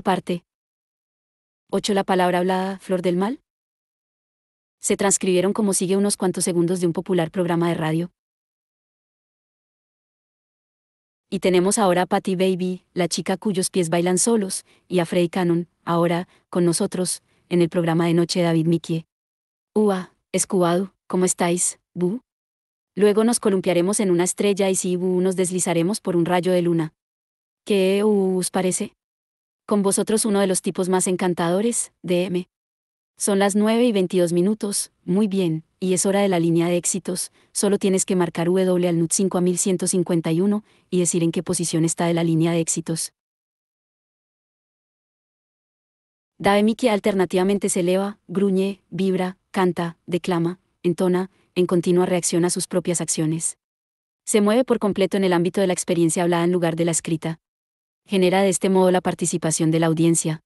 parte. 8. La palabra hablada, flor del mal. Se transcribieron como sigue unos cuantos segundos de un popular programa de radio. Y tenemos ahora a Patty Baby, la chica cuyos pies bailan solos, y a Frey Cannon, ahora, con nosotros, en el programa de noche David Mikie. Ua, escubado, ¿cómo estáis, Bu? Luego nos columpiaremos en una estrella y si Bu nos deslizaremos por un rayo de luna. ¿Qué os parece? Con vosotros uno de los tipos más encantadores, DM. Son las 9 y 22 minutos, muy bien, y es hora de la línea de éxitos, solo tienes que marcar W al NUT 5 a 1151 y decir en qué posición está de la línea de éxitos. Daemi que alternativamente se eleva, gruñe, vibra, canta, declama, entona, en continua reacción a sus propias acciones. Se mueve por completo en el ámbito de la experiencia hablada en lugar de la escrita. Genera de este modo la participación de la audiencia,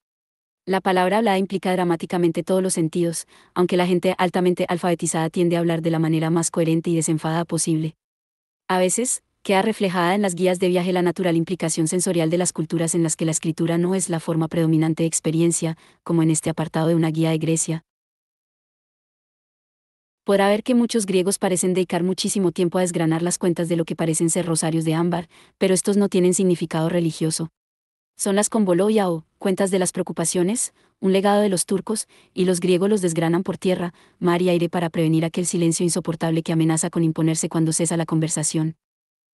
la palabra hablada implica dramáticamente todos los sentidos, aunque la gente altamente alfabetizada tiende a hablar de la manera más coherente y desenfadada posible. A veces, queda reflejada en las guías de viaje la natural implicación sensorial de las culturas en las que la escritura no es la forma predominante de experiencia, como en este apartado de una guía de Grecia. Podrá ver que muchos griegos parecen dedicar muchísimo tiempo a desgranar las cuentas de lo que parecen ser rosarios de ámbar, pero estos no tienen significado religioso. Son las convoloya o cuentas de las preocupaciones, un legado de los turcos, y los griegos los desgranan por tierra, mar y aire para prevenir aquel silencio insoportable que amenaza con imponerse cuando cesa la conversación.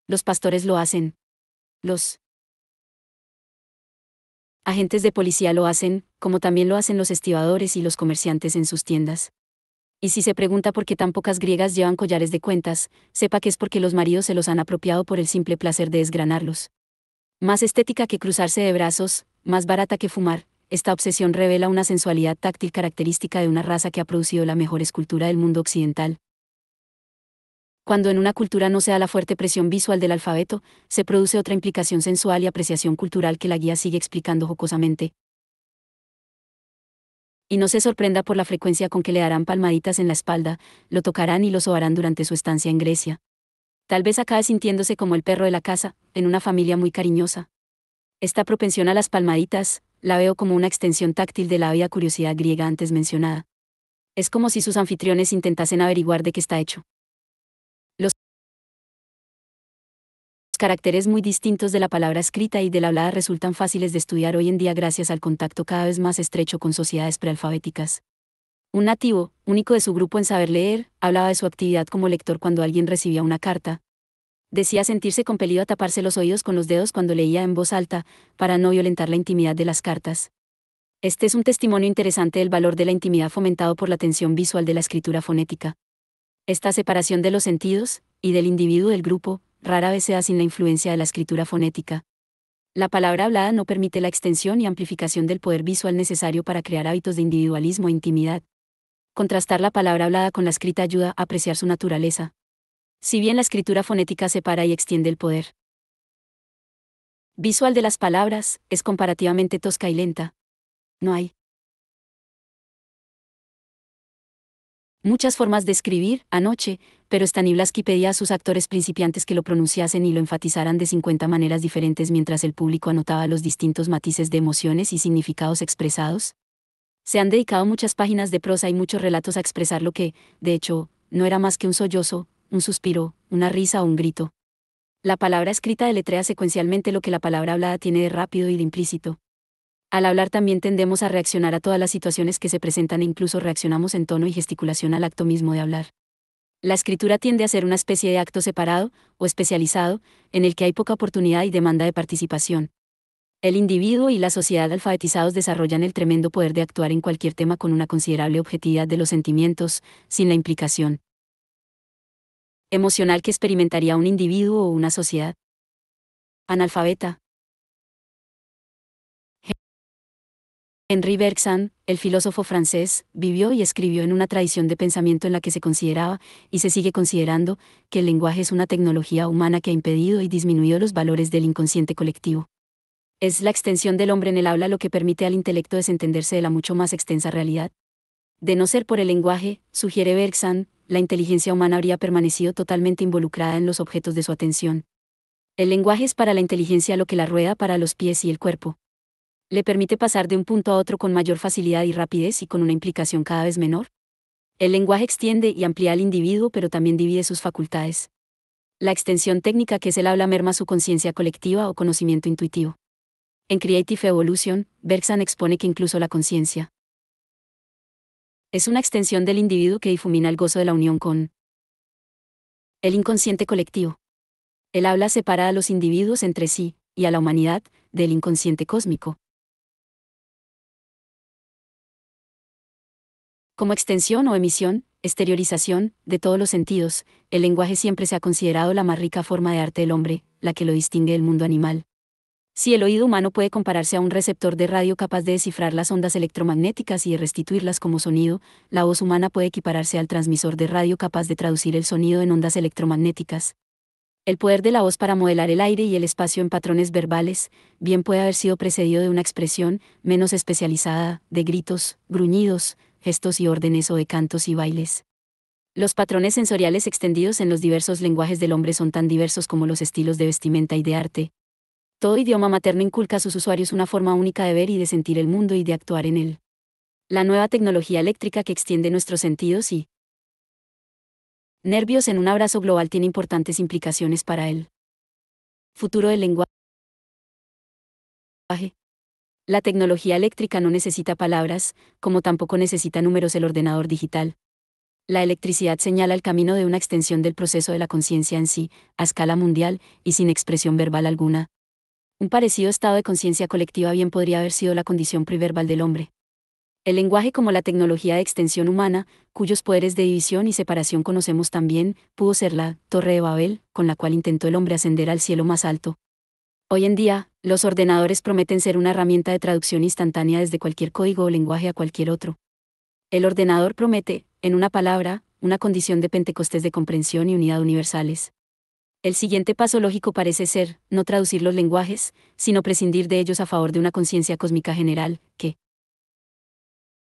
Los pastores lo hacen. Los agentes de policía lo hacen, como también lo hacen los estibadores y los comerciantes en sus tiendas. Y si se pregunta por qué tan pocas griegas llevan collares de cuentas, sepa que es porque los maridos se los han apropiado por el simple placer de desgranarlos. Más estética que cruzarse de brazos, más barata que fumar, esta obsesión revela una sensualidad táctil característica de una raza que ha producido la mejor escultura del mundo occidental. Cuando en una cultura no se da la fuerte presión visual del alfabeto, se produce otra implicación sensual y apreciación cultural que la guía sigue explicando jocosamente. Y no se sorprenda por la frecuencia con que le darán palmaditas en la espalda, lo tocarán y lo sobarán durante su estancia en Grecia. Tal vez acabe sintiéndose como el perro de la casa, en una familia muy cariñosa. Esta propensión a las palmaditas, la veo como una extensión táctil de la había curiosidad griega antes mencionada. Es como si sus anfitriones intentasen averiguar de qué está hecho. Caracteres muy distintos de la palabra escrita y de la hablada resultan fáciles de estudiar hoy en día gracias al contacto cada vez más estrecho con sociedades prealfabéticas. Un nativo, único de su grupo en saber leer, hablaba de su actividad como lector cuando alguien recibía una carta. Decía sentirse compelido a taparse los oídos con los dedos cuando leía en voz alta, para no violentar la intimidad de las cartas. Este es un testimonio interesante del valor de la intimidad fomentado por la atención visual de la escritura fonética. Esta separación de los sentidos, y del individuo del grupo, rara vez se da sin la influencia de la escritura fonética. La palabra hablada no permite la extensión y amplificación del poder visual necesario para crear hábitos de individualismo e intimidad. Contrastar la palabra hablada con la escrita ayuda a apreciar su naturaleza. Si bien la escritura fonética separa y extiende el poder visual de las palabras, es comparativamente tosca y lenta. No hay muchas formas de escribir, anoche, pero Stanislavski pedía a sus actores principiantes que lo pronunciasen y lo enfatizaran de 50 maneras diferentes mientras el público anotaba los distintos matices de emociones y significados expresados. Se han dedicado muchas páginas de prosa y muchos relatos a expresar lo que, de hecho, no era más que un sollozo, un suspiro, una risa o un grito. La palabra escrita deletrea secuencialmente lo que la palabra hablada tiene de rápido y de implícito. Al hablar también tendemos a reaccionar a todas las situaciones que se presentan e incluso reaccionamos en tono y gesticulación al acto mismo de hablar. La escritura tiende a ser una especie de acto separado, o especializado, en el que hay poca oportunidad y demanda de participación, el individuo y la sociedad alfabetizados desarrollan el tremendo poder de actuar en cualquier tema con una considerable objetividad de los sentimientos, sin la implicación emocional que experimentaría un individuo o una sociedad. Analfabeta. Henri Bergson, el filósofo francés, vivió y escribió en una tradición de pensamiento en la que se consideraba, y se sigue considerando, que el lenguaje es una tecnología humana que ha impedido y disminuido los valores del inconsciente colectivo. Es la extensión del hombre en el habla lo que permite al intelecto desentenderse de la mucho más extensa realidad. De no ser por el lenguaje, sugiere Bergson, la inteligencia humana habría permanecido totalmente involucrada en los objetos de su atención. El lenguaje es para la inteligencia lo que la rueda para los pies y el cuerpo. Le permite pasar de un punto a otro con mayor facilidad y rapidez y con una implicación cada vez menor. El lenguaje extiende y amplía al individuo pero también divide sus facultades. La extensión técnica que es el habla merma su conciencia colectiva o conocimiento intuitivo. En Creative Evolution, Bergson expone que incluso la conciencia es una extensión del individuo que difumina el gozo de la unión con el inconsciente colectivo. El habla separa a los individuos entre sí, y a la humanidad, del inconsciente cósmico. Como extensión o emisión, exteriorización, de todos los sentidos, el lenguaje siempre se ha considerado la más rica forma de arte del hombre, la que lo distingue del mundo animal. Si el oído humano puede compararse a un receptor de radio capaz de descifrar las ondas electromagnéticas y de restituirlas como sonido, la voz humana puede equipararse al transmisor de radio capaz de traducir el sonido en ondas electromagnéticas. El poder de la voz para modelar el aire y el espacio en patrones verbales, bien puede haber sido precedido de una expresión, menos especializada, de gritos, gruñidos, gestos y órdenes o de cantos y bailes. Los patrones sensoriales extendidos en los diversos lenguajes del hombre son tan diversos como los estilos de vestimenta y de arte. Todo idioma materno inculca a sus usuarios una forma única de ver y de sentir el mundo y de actuar en él. La nueva tecnología eléctrica que extiende nuestros sentidos y nervios en un abrazo global tiene importantes implicaciones para el futuro del lenguaje. La tecnología eléctrica no necesita palabras, como tampoco necesita números el ordenador digital. La electricidad señala el camino de una extensión del proceso de la conciencia en sí, a escala mundial, y sin expresión verbal alguna. Un parecido estado de conciencia colectiva bien podría haber sido la condición preverbal del hombre. El lenguaje como la tecnología de extensión humana, cuyos poderes de división y separación conocemos también, pudo ser la Torre de Babel, con la cual intentó el hombre ascender al cielo más alto. Hoy en día, los ordenadores prometen ser una herramienta de traducción instantánea desde cualquier código o lenguaje a cualquier otro. El ordenador promete, en una palabra, una condición de Pentecostés de comprensión y unidad universales. El siguiente paso lógico parece ser, no traducir los lenguajes, sino prescindir de ellos a favor de una conciencia cósmica general, que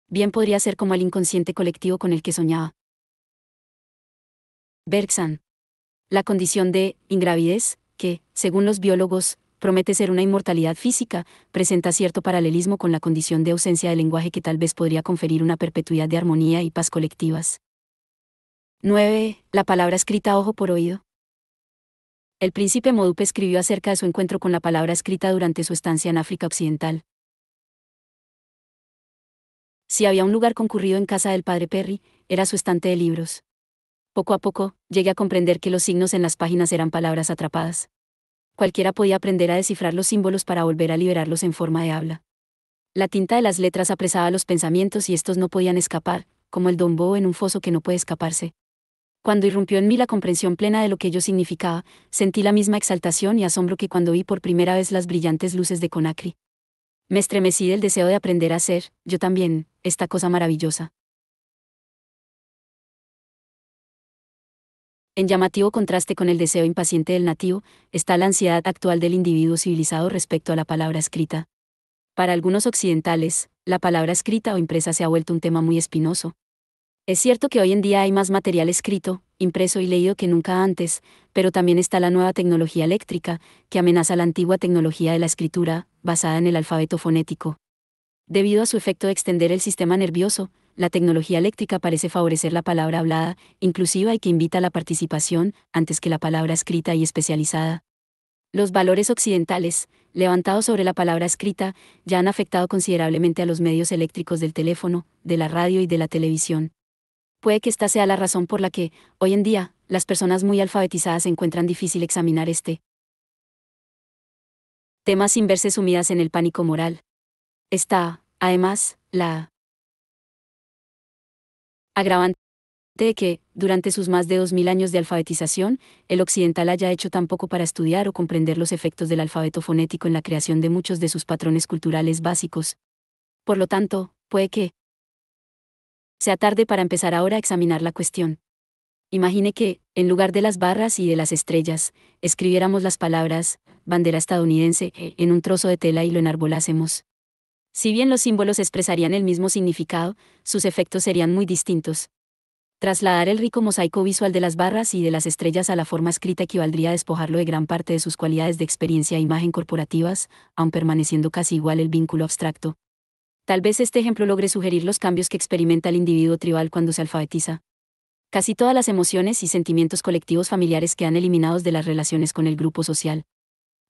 bien podría ser como el inconsciente colectivo con el que soñaba. Bergson. La condición de ingravidez, que, según los biólogos, promete ser una inmortalidad física, presenta cierto paralelismo con la condición de ausencia de lenguaje que tal vez podría conferir una perpetuidad de armonía y paz colectivas. 9. La palabra escrita ojo por oído. El príncipe Modupe escribió acerca de su encuentro con la palabra escrita durante su estancia en África Occidental. Si había un lugar concurrido en casa del padre Perry, era su estante de libros. Poco a poco, llegué a comprender que los signos en las páginas eran palabras atrapadas cualquiera podía aprender a descifrar los símbolos para volver a liberarlos en forma de habla. La tinta de las letras apresaba los pensamientos y estos no podían escapar, como el dombo en un foso que no puede escaparse. Cuando irrumpió en mí la comprensión plena de lo que ello significaba, sentí la misma exaltación y asombro que cuando vi por primera vez las brillantes luces de Conakry. Me estremecí del deseo de aprender a hacer, yo también, esta cosa maravillosa. En llamativo contraste con el deseo impaciente del nativo, está la ansiedad actual del individuo civilizado respecto a la palabra escrita. Para algunos occidentales, la palabra escrita o impresa se ha vuelto un tema muy espinoso. Es cierto que hoy en día hay más material escrito, impreso y leído que nunca antes, pero también está la nueva tecnología eléctrica, que amenaza la antigua tecnología de la escritura, basada en el alfabeto fonético. Debido a su efecto de extender el sistema nervioso, la tecnología eléctrica parece favorecer la palabra hablada, inclusiva y que invita a la participación, antes que la palabra escrita y especializada. Los valores occidentales, levantados sobre la palabra escrita, ya han afectado considerablemente a los medios eléctricos del teléfono, de la radio y de la televisión. Puede que esta sea la razón por la que, hoy en día, las personas muy alfabetizadas encuentran difícil examinar este tema sin verse sumidas en el pánico moral. Está, además, la agravante de que, durante sus más de 2.000 años de alfabetización, el occidental haya hecho tan poco para estudiar o comprender los efectos del alfabeto fonético en la creación de muchos de sus patrones culturales básicos. Por lo tanto, puede que sea tarde para empezar ahora a examinar la cuestión. Imagine que, en lugar de las barras y de las estrellas, escribiéramos las palabras, bandera estadounidense, en un trozo de tela y lo enarbolásemos. Si bien los símbolos expresarían el mismo significado, sus efectos serían muy distintos. Trasladar el rico mosaico visual de las barras y de las estrellas a la forma escrita equivaldría a despojarlo de gran parte de sus cualidades de experiencia e imagen corporativas, aun permaneciendo casi igual el vínculo abstracto. Tal vez este ejemplo logre sugerir los cambios que experimenta el individuo tribal cuando se alfabetiza. Casi todas las emociones y sentimientos colectivos familiares quedan eliminados de las relaciones con el grupo social.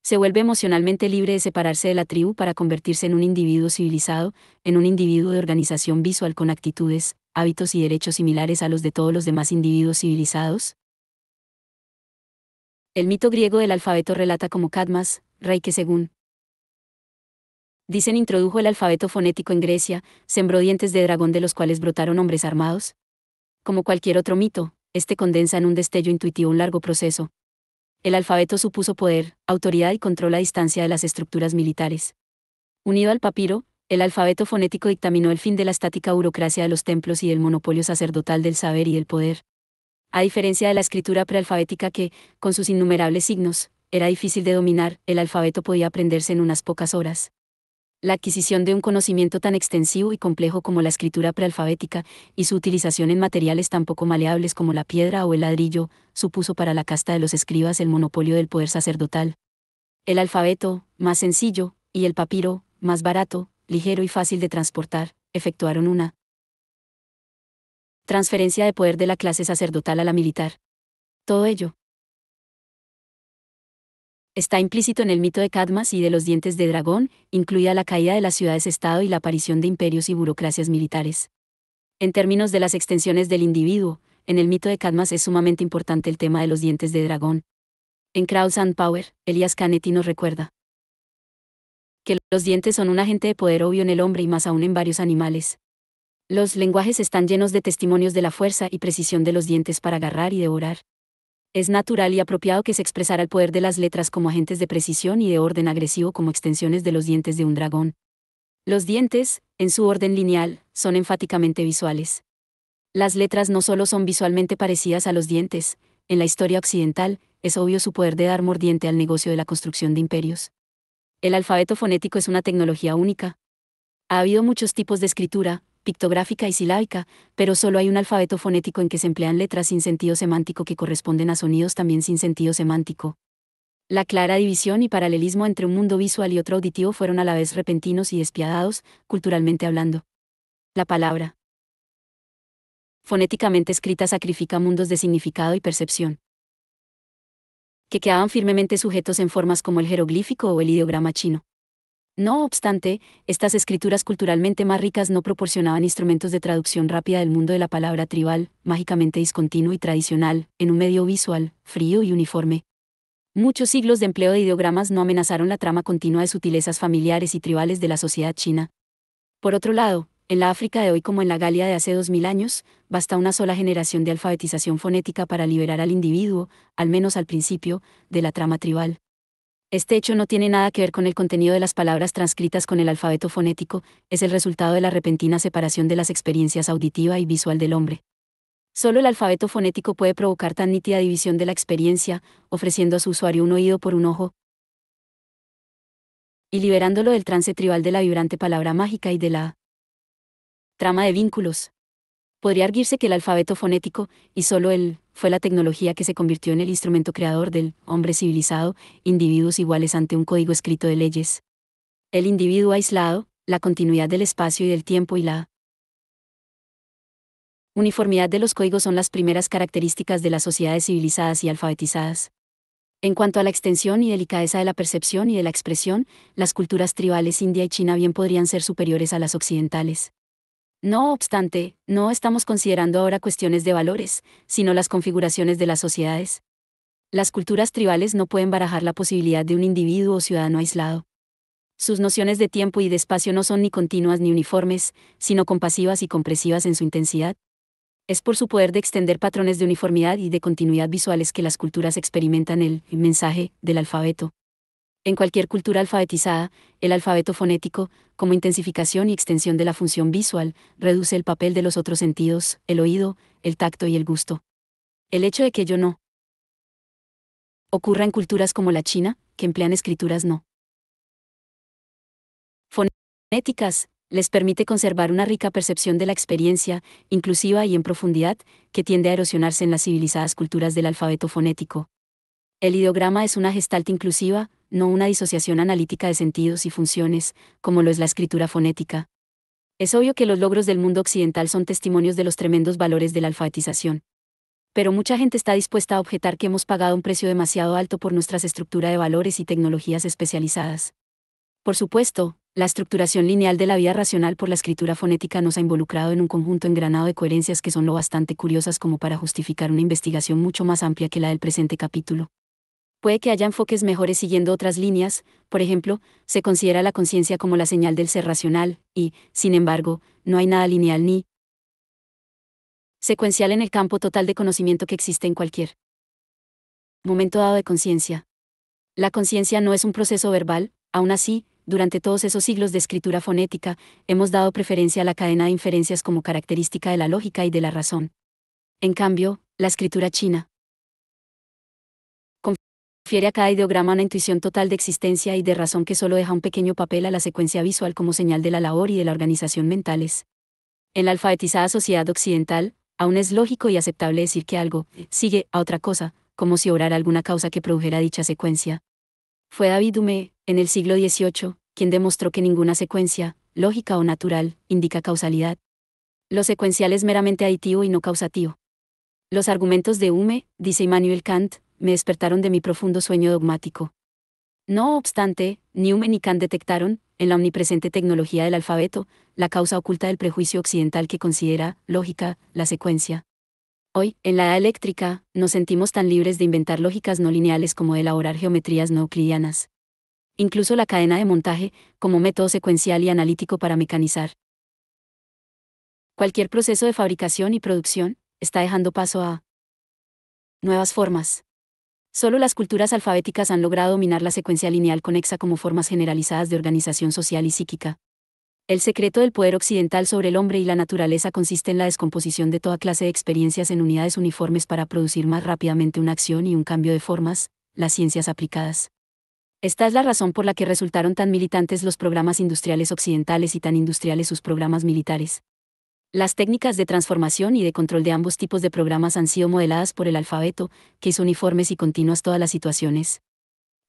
Se vuelve emocionalmente libre de separarse de la tribu para convertirse en un individuo civilizado, en un individuo de organización visual con actitudes, hábitos y derechos similares a los de todos los demás individuos civilizados? El mito griego del alfabeto relata como Cadmas, rey que según dicen introdujo el alfabeto fonético en Grecia, sembró dientes de dragón de los cuales brotaron hombres armados. Como cualquier otro mito, este condensa en un destello intuitivo un largo proceso. El alfabeto supuso poder, autoridad y control a distancia de las estructuras militares. Unido al papiro, el alfabeto fonético dictaminó el fin de la estática burocracia de los templos y del monopolio sacerdotal del saber y del poder. A diferencia de la escritura prealfabética que, con sus innumerables signos, era difícil de dominar, el alfabeto podía aprenderse en unas pocas horas. La adquisición de un conocimiento tan extensivo y complejo como la escritura prealfabética, y su utilización en materiales tan poco maleables como la piedra o el ladrillo, supuso para la casta de los escribas el monopolio del poder sacerdotal. El alfabeto, más sencillo, y el papiro, más barato, ligero y fácil de transportar, efectuaron una transferencia de poder de la clase sacerdotal a la militar. Todo ello está implícito en el mito de Cadmas y de los dientes de dragón, incluida la caída de las ciudades-estado y la aparición de imperios y burocracias militares. En términos de las extensiones del individuo, en el mito de Cadmas es sumamente importante el tema de los dientes de dragón. En Crowds and Power, Elias Canetti nos recuerda que los dientes son un agente de poder obvio en el hombre y más aún en varios animales. Los lenguajes están llenos de testimonios de la fuerza y precisión de los dientes para agarrar y devorar. Es natural y apropiado que se expresara el poder de las letras como agentes de precisión y de orden agresivo como extensiones de los dientes de un dragón. Los dientes, en su orden lineal, son enfáticamente visuales. Las letras no solo son visualmente parecidas a los dientes, en la historia occidental, es obvio su poder de dar mordiente al negocio de la construcción de imperios. El alfabeto fonético es una tecnología única. Ha habido muchos tipos de escritura, pictográfica y silábica, pero solo hay un alfabeto fonético en que se emplean letras sin sentido semántico que corresponden a sonidos también sin sentido semántico. La clara división y paralelismo entre un mundo visual y otro auditivo fueron a la vez repentinos y despiadados, culturalmente hablando. La palabra fonéticamente escrita sacrifica mundos de significado y percepción que quedaban firmemente sujetos en formas como el jeroglífico o el ideograma chino. No obstante, estas escrituras culturalmente más ricas no proporcionaban instrumentos de traducción rápida del mundo de la palabra tribal, mágicamente discontinuo y tradicional, en un medio visual, frío y uniforme. Muchos siglos de empleo de ideogramas no amenazaron la trama continua de sutilezas familiares y tribales de la sociedad china. Por otro lado, en la África de hoy como en la Galia de hace dos mil años, basta una sola generación de alfabetización fonética para liberar al individuo, al menos al principio, de la trama tribal. Este hecho no tiene nada que ver con el contenido de las palabras transcritas con el alfabeto fonético, es el resultado de la repentina separación de las experiencias auditiva y visual del hombre. Solo el alfabeto fonético puede provocar tan nítida división de la experiencia, ofreciendo a su usuario un oído por un ojo, y liberándolo del trance tribal de la vibrante palabra mágica y de la Trama de vínculos. Podría arguirse que el alfabeto fonético, y solo él, fue la tecnología que se convirtió en el instrumento creador del hombre civilizado, individuos iguales ante un código escrito de leyes. El individuo aislado, la continuidad del espacio y del tiempo y la uniformidad de los códigos son las primeras características de las sociedades civilizadas y alfabetizadas. En cuanto a la extensión y delicadeza de la percepción y de la expresión, las culturas tribales India y China bien podrían ser superiores a las occidentales. No obstante, no estamos considerando ahora cuestiones de valores, sino las configuraciones de las sociedades. Las culturas tribales no pueden barajar la posibilidad de un individuo o ciudadano aislado. Sus nociones de tiempo y de espacio no son ni continuas ni uniformes, sino compasivas y compresivas en su intensidad. Es por su poder de extender patrones de uniformidad y de continuidad visuales que las culturas experimentan el mensaje del alfabeto. En cualquier cultura alfabetizada, el alfabeto fonético, como intensificación y extensión de la función visual, reduce el papel de los otros sentidos, el oído, el tacto y el gusto. El hecho de que yo no ocurra en culturas como la China, que emplean escrituras no fonéticas, les permite conservar una rica percepción de la experiencia, inclusiva y en profundidad, que tiende a erosionarse en las civilizadas culturas del alfabeto fonético. El ideograma es una gestalt inclusiva, no una disociación analítica de sentidos y funciones, como lo es la escritura fonética. Es obvio que los logros del mundo occidental son testimonios de los tremendos valores de la alfabetización. Pero mucha gente está dispuesta a objetar que hemos pagado un precio demasiado alto por nuestra estructura de valores y tecnologías especializadas. Por supuesto, la estructuración lineal de la vida racional por la escritura fonética nos ha involucrado en un conjunto engranado de coherencias que son lo bastante curiosas como para justificar una investigación mucho más amplia que la del presente capítulo. Puede que haya enfoques mejores siguiendo otras líneas, por ejemplo, se considera la conciencia como la señal del ser racional, y, sin embargo, no hay nada lineal ni secuencial en el campo total de conocimiento que existe en cualquier momento dado de conciencia. La conciencia no es un proceso verbal, aún así, durante todos esos siglos de escritura fonética, hemos dado preferencia a la cadena de inferencias como característica de la lógica y de la razón. En cambio, la escritura china confiere a cada ideograma una intuición total de existencia y de razón que solo deja un pequeño papel a la secuencia visual como señal de la labor y de la organización mentales. En la alfabetizada sociedad occidental, aún es lógico y aceptable decir que algo sigue a otra cosa, como si obrara alguna causa que produjera dicha secuencia. Fue David Hume, en el siglo XVIII, quien demostró que ninguna secuencia, lógica o natural, indica causalidad. Lo secuencial es meramente aditivo y no causativo. Los argumentos de Hume, dice Immanuel Kant, me despertaron de mi profundo sueño dogmático. No obstante, Hume ni Kant detectaron, en la omnipresente tecnología del alfabeto, la causa oculta del prejuicio occidental que considera, lógica, la secuencia. Hoy, en la edad eléctrica, nos sentimos tan libres de inventar lógicas no lineales como de elaborar geometrías no euclidianas. Incluso la cadena de montaje, como método secuencial y analítico para mecanizar. Cualquier proceso de fabricación y producción, está dejando paso a nuevas formas. Solo las culturas alfabéticas han logrado dominar la secuencia lineal conexa como formas generalizadas de organización social y psíquica. El secreto del poder occidental sobre el hombre y la naturaleza consiste en la descomposición de toda clase de experiencias en unidades uniformes para producir más rápidamente una acción y un cambio de formas, las ciencias aplicadas. Esta es la razón por la que resultaron tan militantes los programas industriales occidentales y tan industriales sus programas militares. Las técnicas de transformación y de control de ambos tipos de programas han sido modeladas por el alfabeto, que es uniformes y continuas todas las situaciones.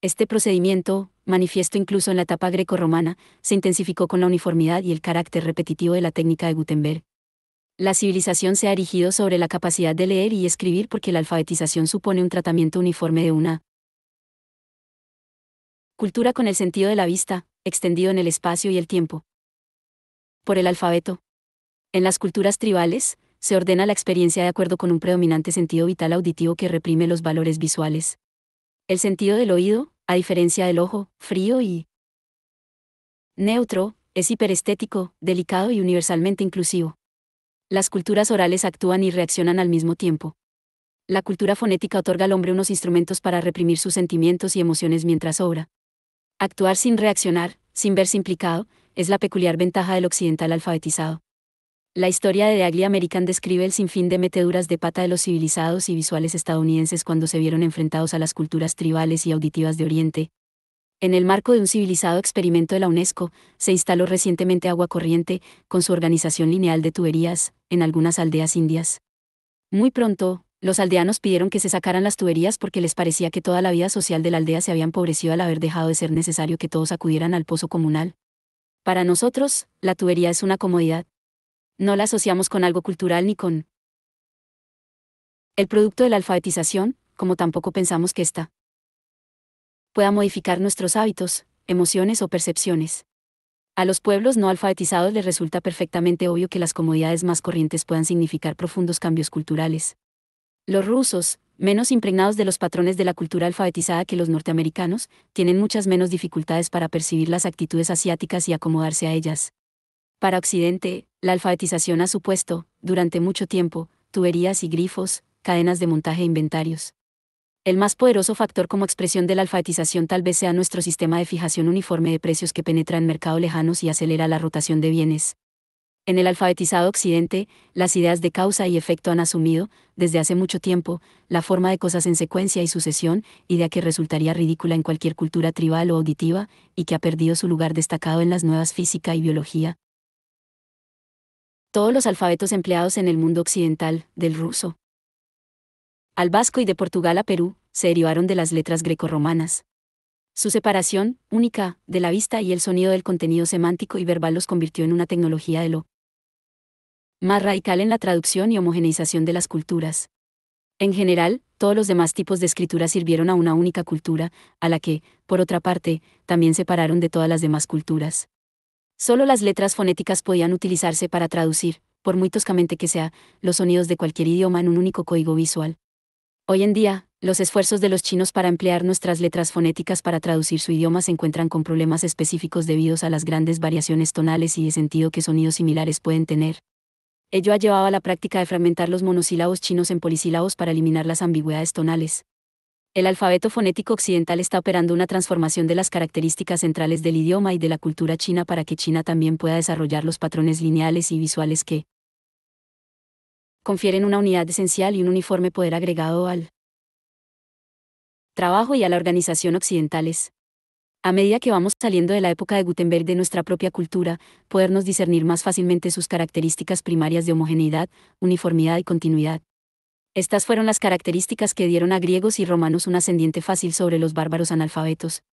Este procedimiento, manifiesto incluso en la etapa greco-romana, se intensificó con la uniformidad y el carácter repetitivo de la técnica de Gutenberg. La civilización se ha erigido sobre la capacidad de leer y escribir porque la alfabetización supone un tratamiento uniforme de una cultura con el sentido de la vista, extendido en el espacio y el tiempo. Por el alfabeto. En las culturas tribales, se ordena la experiencia de acuerdo con un predominante sentido vital auditivo que reprime los valores visuales. El sentido del oído, a diferencia del ojo, frío y neutro, es hiperestético, delicado y universalmente inclusivo. Las culturas orales actúan y reaccionan al mismo tiempo. La cultura fonética otorga al hombre unos instrumentos para reprimir sus sentimientos y emociones mientras obra. Actuar sin reaccionar, sin verse implicado, es la peculiar ventaja del occidental alfabetizado. La historia de The Ugly American describe el sinfín de meteduras de pata de los civilizados y visuales estadounidenses cuando se vieron enfrentados a las culturas tribales y auditivas de Oriente. En el marco de un civilizado experimento de la UNESCO, se instaló recientemente agua corriente, con su organización lineal de tuberías, en algunas aldeas indias. Muy pronto, los aldeanos pidieron que se sacaran las tuberías porque les parecía que toda la vida social de la aldea se había empobrecido al haber dejado de ser necesario que todos acudieran al pozo comunal. Para nosotros, la tubería es una comodidad, no la asociamos con algo cultural ni con el producto de la alfabetización, como tampoco pensamos que ésta pueda modificar nuestros hábitos, emociones o percepciones. A los pueblos no alfabetizados les resulta perfectamente obvio que las comodidades más corrientes puedan significar profundos cambios culturales. Los rusos, menos impregnados de los patrones de la cultura alfabetizada que los norteamericanos, tienen muchas menos dificultades para percibir las actitudes asiáticas y acomodarse a ellas. Para Occidente, la alfabetización ha supuesto, durante mucho tiempo, tuberías y grifos, cadenas de montaje e inventarios. El más poderoso factor como expresión de la alfabetización tal vez sea nuestro sistema de fijación uniforme de precios que penetra en mercados lejanos y acelera la rotación de bienes. En el alfabetizado Occidente, las ideas de causa y efecto han asumido, desde hace mucho tiempo, la forma de cosas en secuencia y sucesión, idea que resultaría ridícula en cualquier cultura tribal o auditiva, y que ha perdido su lugar destacado en las nuevas física y biología, Todos los alfabetos empleados en el mundo occidental, del ruso al vasco y de Portugal a Perú, se derivaron de las letras grecorromanas. Su separación, única, de la vista y el sonido del contenido semántico y verbal los convirtió en una tecnología de lo más radical en la traducción y homogeneización de las culturas. En general, todos los demás tipos de escritura sirvieron a una única cultura, a la que, por otra parte, también separaron de todas las demás culturas. Solo las letras fonéticas podían utilizarse para traducir, por muy toscamente que sea, los sonidos de cualquier idioma en un único código visual. Hoy en día, los esfuerzos de los chinos para emplear nuestras letras fonéticas para traducir su idioma se encuentran con problemas específicos debidos a las grandes variaciones tonales y de sentido que sonidos similares pueden tener. Ello ha llevado a la práctica de fragmentar los monosílabos chinos en polisílabos para eliminar las ambigüedades tonales. El alfabeto fonético occidental está operando una transformación de las características centrales del idioma y de la cultura china para que China también pueda desarrollar los patrones lineales y visuales que, confieren una unidad esencial y un uniforme poder agregado al trabajo y a la organización occidentales. A medida que vamos saliendo de la época de Gutenberg de nuestra propia cultura, podernos discernir más fácilmente sus características primarias de homogeneidad, uniformidad y continuidad. Estas fueron las características que dieron a griegos y romanos un ascendiente fácil sobre los bárbaros analfabetos.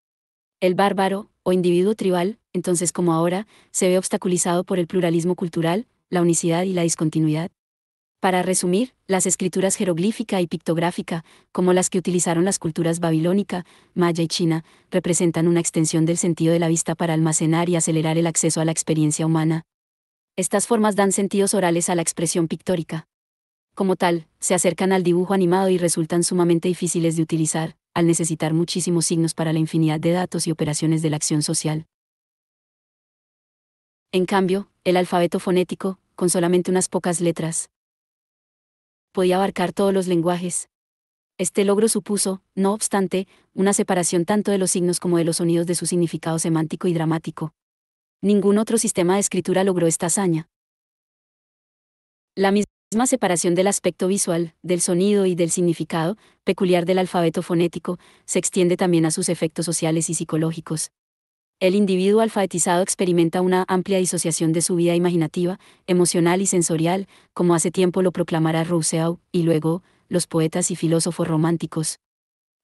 El bárbaro, o individuo tribal, entonces como ahora, se ve obstaculizado por el pluralismo cultural, la unicidad y la discontinuidad. Para resumir, las escrituras jeroglífica y pictográfica, como las que utilizaron las culturas babilónica, maya y china, representan una extensión del sentido de la vista para almacenar y acelerar el acceso a la experiencia humana. Estas formas dan sentidos orales a la expresión pictórica. Como tal, se acercan al dibujo animado y resultan sumamente difíciles de utilizar, al necesitar muchísimos signos para la infinidad de datos y operaciones de la acción social. En cambio, el alfabeto fonético, con solamente unas pocas letras, podía abarcar todos los lenguajes. Este logro supuso, no obstante, una separación tanto de los signos como de los sonidos de su significado semántico y dramático. Ningún otro sistema de escritura logró esta hazaña. La misma separación del aspecto visual, del sonido y del significado, peculiar del alfabeto fonético, se extiende también a sus efectos sociales y psicológicos el individuo alfabetizado experimenta una amplia disociación de su vida imaginativa, emocional y sensorial, como hace tiempo lo proclamara Rousseau, y luego, los poetas y filósofos románticos.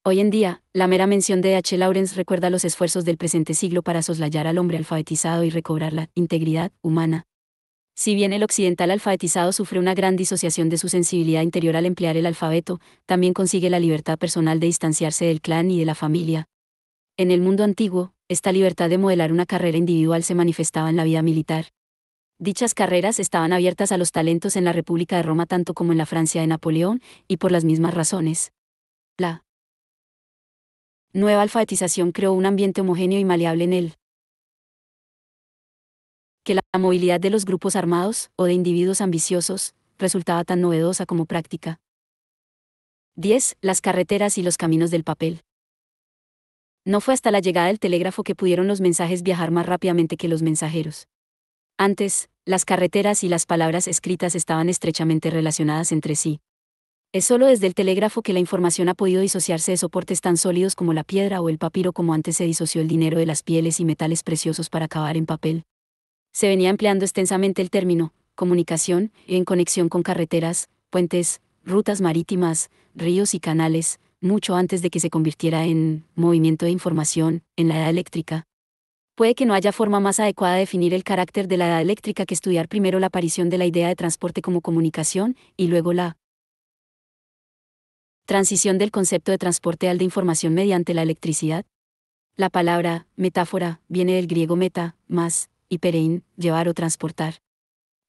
Hoy en día, la mera mención de H. Lawrence recuerda los esfuerzos del presente siglo para soslayar al hombre alfabetizado y recobrar la integridad humana. Si bien el occidental alfabetizado sufre una gran disociación de su sensibilidad interior al emplear el alfabeto, también consigue la libertad personal de distanciarse del clan y de la familia. En el mundo antiguo, esta libertad de modelar una carrera individual se manifestaba en la vida militar. Dichas carreras estaban abiertas a los talentos en la República de Roma tanto como en la Francia de Napoleón, y por las mismas razones. La nueva alfabetización creó un ambiente homogéneo y maleable en él. Que la movilidad de los grupos armados, o de individuos ambiciosos, resultaba tan novedosa como práctica. 10. Las carreteras y los caminos del papel. No fue hasta la llegada del telégrafo que pudieron los mensajes viajar más rápidamente que los mensajeros. Antes, las carreteras y las palabras escritas estaban estrechamente relacionadas entre sí. Es solo desde el telégrafo que la información ha podido disociarse de soportes tan sólidos como la piedra o el papiro como antes se disoció el dinero de las pieles y metales preciosos para acabar en papel. Se venía empleando extensamente el término comunicación en conexión con carreteras, puentes, rutas marítimas, ríos y canales, mucho antes de que se convirtiera en movimiento de información, en la edad eléctrica. Puede que no haya forma más adecuada de definir el carácter de la edad eléctrica que estudiar primero la aparición de la idea de transporte como comunicación, y luego la transición del concepto de transporte al de información mediante la electricidad. La palabra, metáfora, viene del griego meta, más, y perein, llevar o transportar.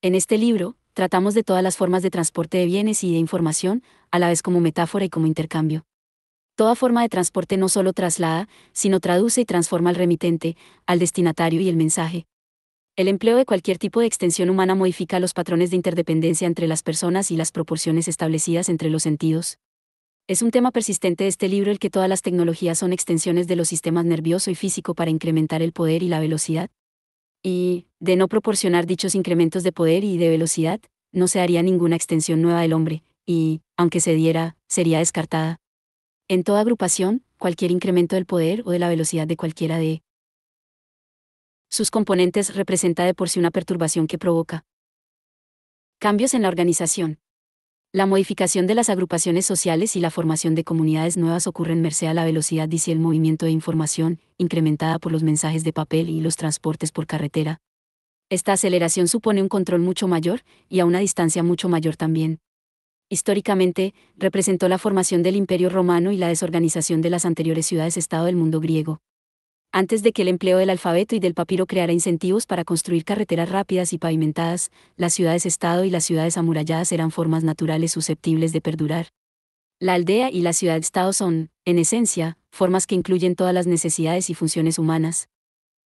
En este libro, tratamos de todas las formas de transporte de bienes y de información, a la vez como metáfora y como intercambio. Toda forma de transporte no solo traslada, sino traduce y transforma al remitente, al destinatario y el mensaje. El empleo de cualquier tipo de extensión humana modifica los patrones de interdependencia entre las personas y las proporciones establecidas entre los sentidos. Es un tema persistente de este libro el que todas las tecnologías son extensiones de los sistemas nervioso y físico para incrementar el poder y la velocidad. Y, de no proporcionar dichos incrementos de poder y de velocidad, no se haría ninguna extensión nueva del hombre, y, aunque se diera, sería descartada. En toda agrupación, cualquier incremento del poder o de la velocidad de cualquiera de sus componentes representa de por sí una perturbación que provoca Cambios en la organización. La modificación de las agrupaciones sociales y la formación de comunidades nuevas ocurren merced a la velocidad y el movimiento de información, incrementada por los mensajes de papel y los transportes por carretera. Esta aceleración supone un control mucho mayor, y a una distancia mucho mayor también. Históricamente, representó la formación del Imperio romano y la desorganización de las anteriores ciudades-estado del mundo griego antes de que el empleo del alfabeto y del papiro creara incentivos para construir carreteras rápidas y pavimentadas, las ciudades-estado y las ciudades amuralladas eran formas naturales susceptibles de perdurar. La aldea y la ciudad-estado son, en esencia, formas que incluyen todas las necesidades y funciones humanas.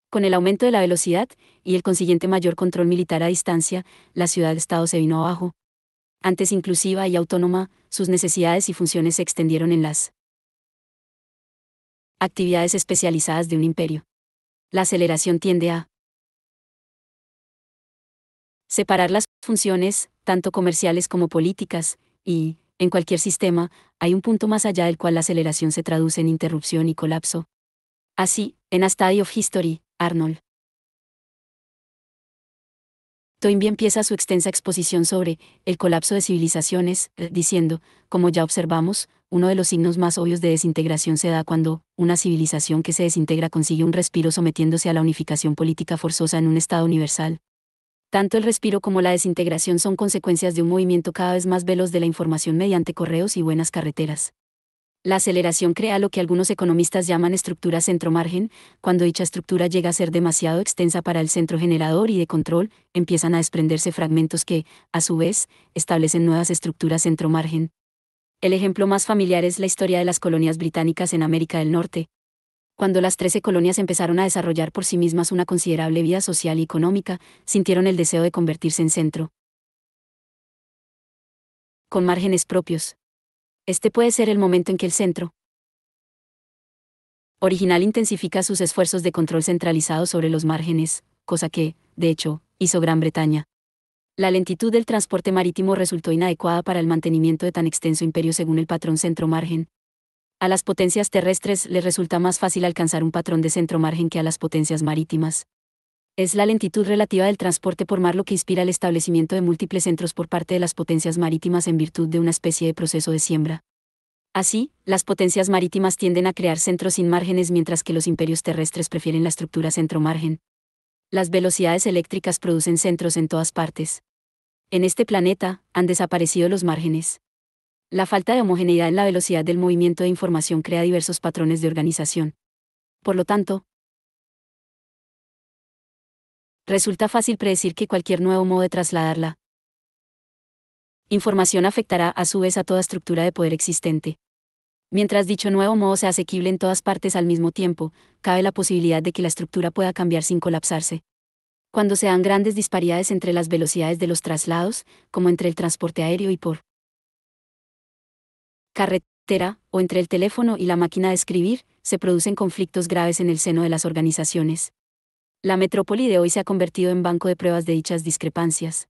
Con el aumento de la velocidad y el consiguiente mayor control militar a distancia, la ciudad-estado se vino abajo. Antes inclusiva y autónoma, sus necesidades y funciones se extendieron en las actividades especializadas de un imperio. La aceleración tiende a separar las funciones, tanto comerciales como políticas, y, en cualquier sistema, hay un punto más allá del cual la aceleración se traduce en interrupción y colapso. Así, en A Study of History, Arnold. Toynbee empieza su extensa exposición sobre el colapso de civilizaciones, eh, diciendo, como ya observamos, uno de los signos más obvios de desintegración se da cuando, una civilización que se desintegra consigue un respiro sometiéndose a la unificación política forzosa en un Estado universal. Tanto el respiro como la desintegración son consecuencias de un movimiento cada vez más veloz de la información mediante correos y buenas carreteras. La aceleración crea lo que algunos economistas llaman estructura centro-margen, cuando dicha estructura llega a ser demasiado extensa para el centro generador y de control, empiezan a desprenderse fragmentos que, a su vez, establecen nuevas estructuras centro-margen, el ejemplo más familiar es la historia de las colonias británicas en América del Norte. Cuando las trece colonias empezaron a desarrollar por sí mismas una considerable vida social y económica, sintieron el deseo de convertirse en centro. Con márgenes propios. Este puede ser el momento en que el centro original intensifica sus esfuerzos de control centralizado sobre los márgenes, cosa que, de hecho, hizo Gran Bretaña. La lentitud del transporte marítimo resultó inadecuada para el mantenimiento de tan extenso imperio según el patrón centro-margen. A las potencias terrestres les resulta más fácil alcanzar un patrón de centro-margen que a las potencias marítimas. Es la lentitud relativa del transporte por mar lo que inspira el establecimiento de múltiples centros por parte de las potencias marítimas en virtud de una especie de proceso de siembra. Así, las potencias marítimas tienden a crear centros sin márgenes mientras que los imperios terrestres prefieren la estructura centro-margen las velocidades eléctricas producen centros en todas partes. En este planeta, han desaparecido los márgenes. La falta de homogeneidad en la velocidad del movimiento de información crea diversos patrones de organización. Por lo tanto, resulta fácil predecir que cualquier nuevo modo de trasladar la información afectará a su vez a toda estructura de poder existente. Mientras dicho nuevo modo sea asequible en todas partes al mismo tiempo, cabe la posibilidad de que la estructura pueda cambiar sin colapsarse. Cuando se dan grandes disparidades entre las velocidades de los traslados, como entre el transporte aéreo y por carretera, o entre el teléfono y la máquina de escribir, se producen conflictos graves en el seno de las organizaciones. La metrópoli de hoy se ha convertido en banco de pruebas de dichas discrepancias.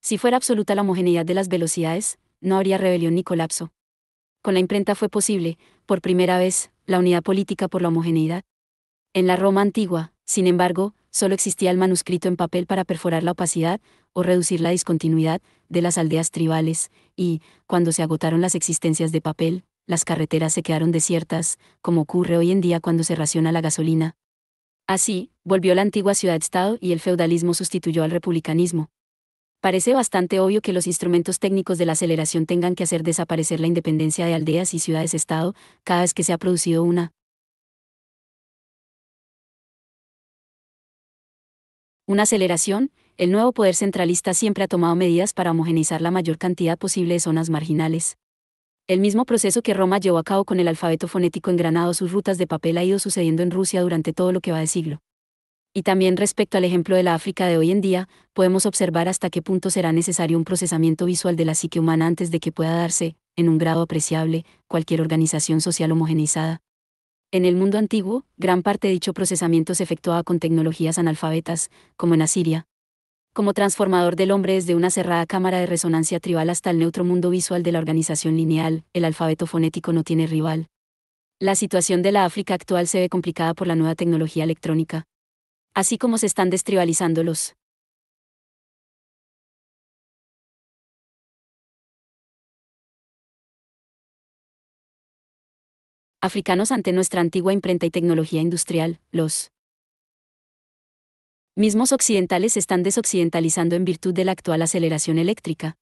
Si fuera absoluta la homogeneidad de las velocidades, no habría rebelión ni colapso con la imprenta fue posible, por primera vez, la unidad política por la homogeneidad. En la Roma antigua, sin embargo, solo existía el manuscrito en papel para perforar la opacidad, o reducir la discontinuidad, de las aldeas tribales, y, cuando se agotaron las existencias de papel, las carreteras se quedaron desiertas, como ocurre hoy en día cuando se raciona la gasolina. Así, volvió la antigua ciudad-estado y el feudalismo sustituyó al republicanismo, Parece bastante obvio que los instrumentos técnicos de la aceleración tengan que hacer desaparecer la independencia de aldeas y ciudades-estado cada vez que se ha producido una una aceleración, el nuevo poder centralista siempre ha tomado medidas para homogeneizar la mayor cantidad posible de zonas marginales. El mismo proceso que Roma llevó a cabo con el alfabeto fonético engranado sus rutas de papel ha ido sucediendo en Rusia durante todo lo que va de siglo y también respecto al ejemplo de la África de hoy en día, podemos observar hasta qué punto será necesario un procesamiento visual de la psique humana antes de que pueda darse, en un grado apreciable, cualquier organización social homogeneizada. En el mundo antiguo, gran parte de dicho procesamiento se efectuaba con tecnologías analfabetas, como en Asiria. Como transformador del hombre desde una cerrada cámara de resonancia tribal hasta el neutro mundo visual de la organización lineal, el alfabeto fonético no tiene rival. La situación de la África actual se ve complicada por la nueva tecnología electrónica, así como se están destribalizando los africanos ante nuestra antigua imprenta y tecnología industrial, los mismos occidentales se están desoccidentalizando en virtud de la actual aceleración eléctrica.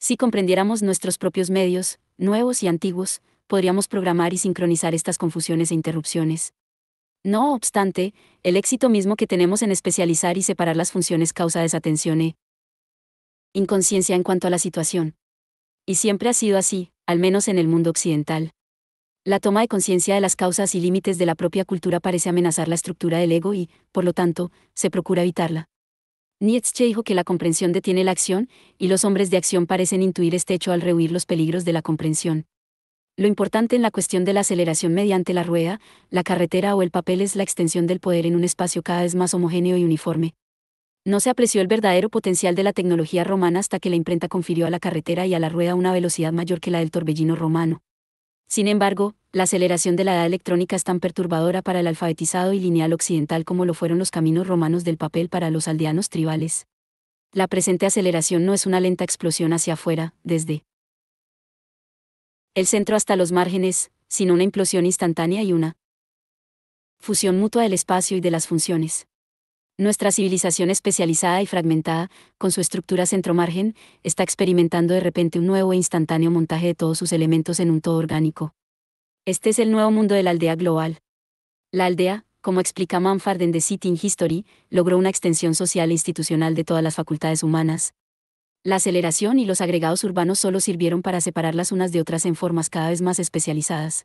Si comprendiéramos nuestros propios medios, nuevos y antiguos, podríamos programar y sincronizar estas confusiones e interrupciones. No obstante, el éxito mismo que tenemos en especializar y separar las funciones causa desatención e inconsciencia en cuanto a la situación. Y siempre ha sido así, al menos en el mundo occidental. La toma de conciencia de las causas y límites de la propia cultura parece amenazar la estructura del ego y, por lo tanto, se procura evitarla. Nietzsche dijo que la comprensión detiene la acción, y los hombres de acción parecen intuir este hecho al rehuir los peligros de la comprensión. Lo importante en la cuestión de la aceleración mediante la rueda, la carretera o el papel es la extensión del poder en un espacio cada vez más homogéneo y uniforme. No se apreció el verdadero potencial de la tecnología romana hasta que la imprenta confirió a la carretera y a la rueda una velocidad mayor que la del torbellino romano. Sin embargo, la aceleración de la edad electrónica es tan perturbadora para el alfabetizado y lineal occidental como lo fueron los caminos romanos del papel para los aldeanos tribales. La presente aceleración no es una lenta explosión hacia afuera, desde el centro hasta los márgenes, sino una implosión instantánea y una fusión mutua del espacio y de las funciones. Nuestra civilización especializada y fragmentada, con su estructura centro-margen, está experimentando de repente un nuevo e instantáneo montaje de todos sus elementos en un todo orgánico. Este es el nuevo mundo de la aldea global. La aldea, como explica Manfard en The City in History, logró una extensión social e institucional de todas las facultades humanas. La aceleración y los agregados urbanos solo sirvieron para separarlas unas de otras en formas cada vez más especializadas.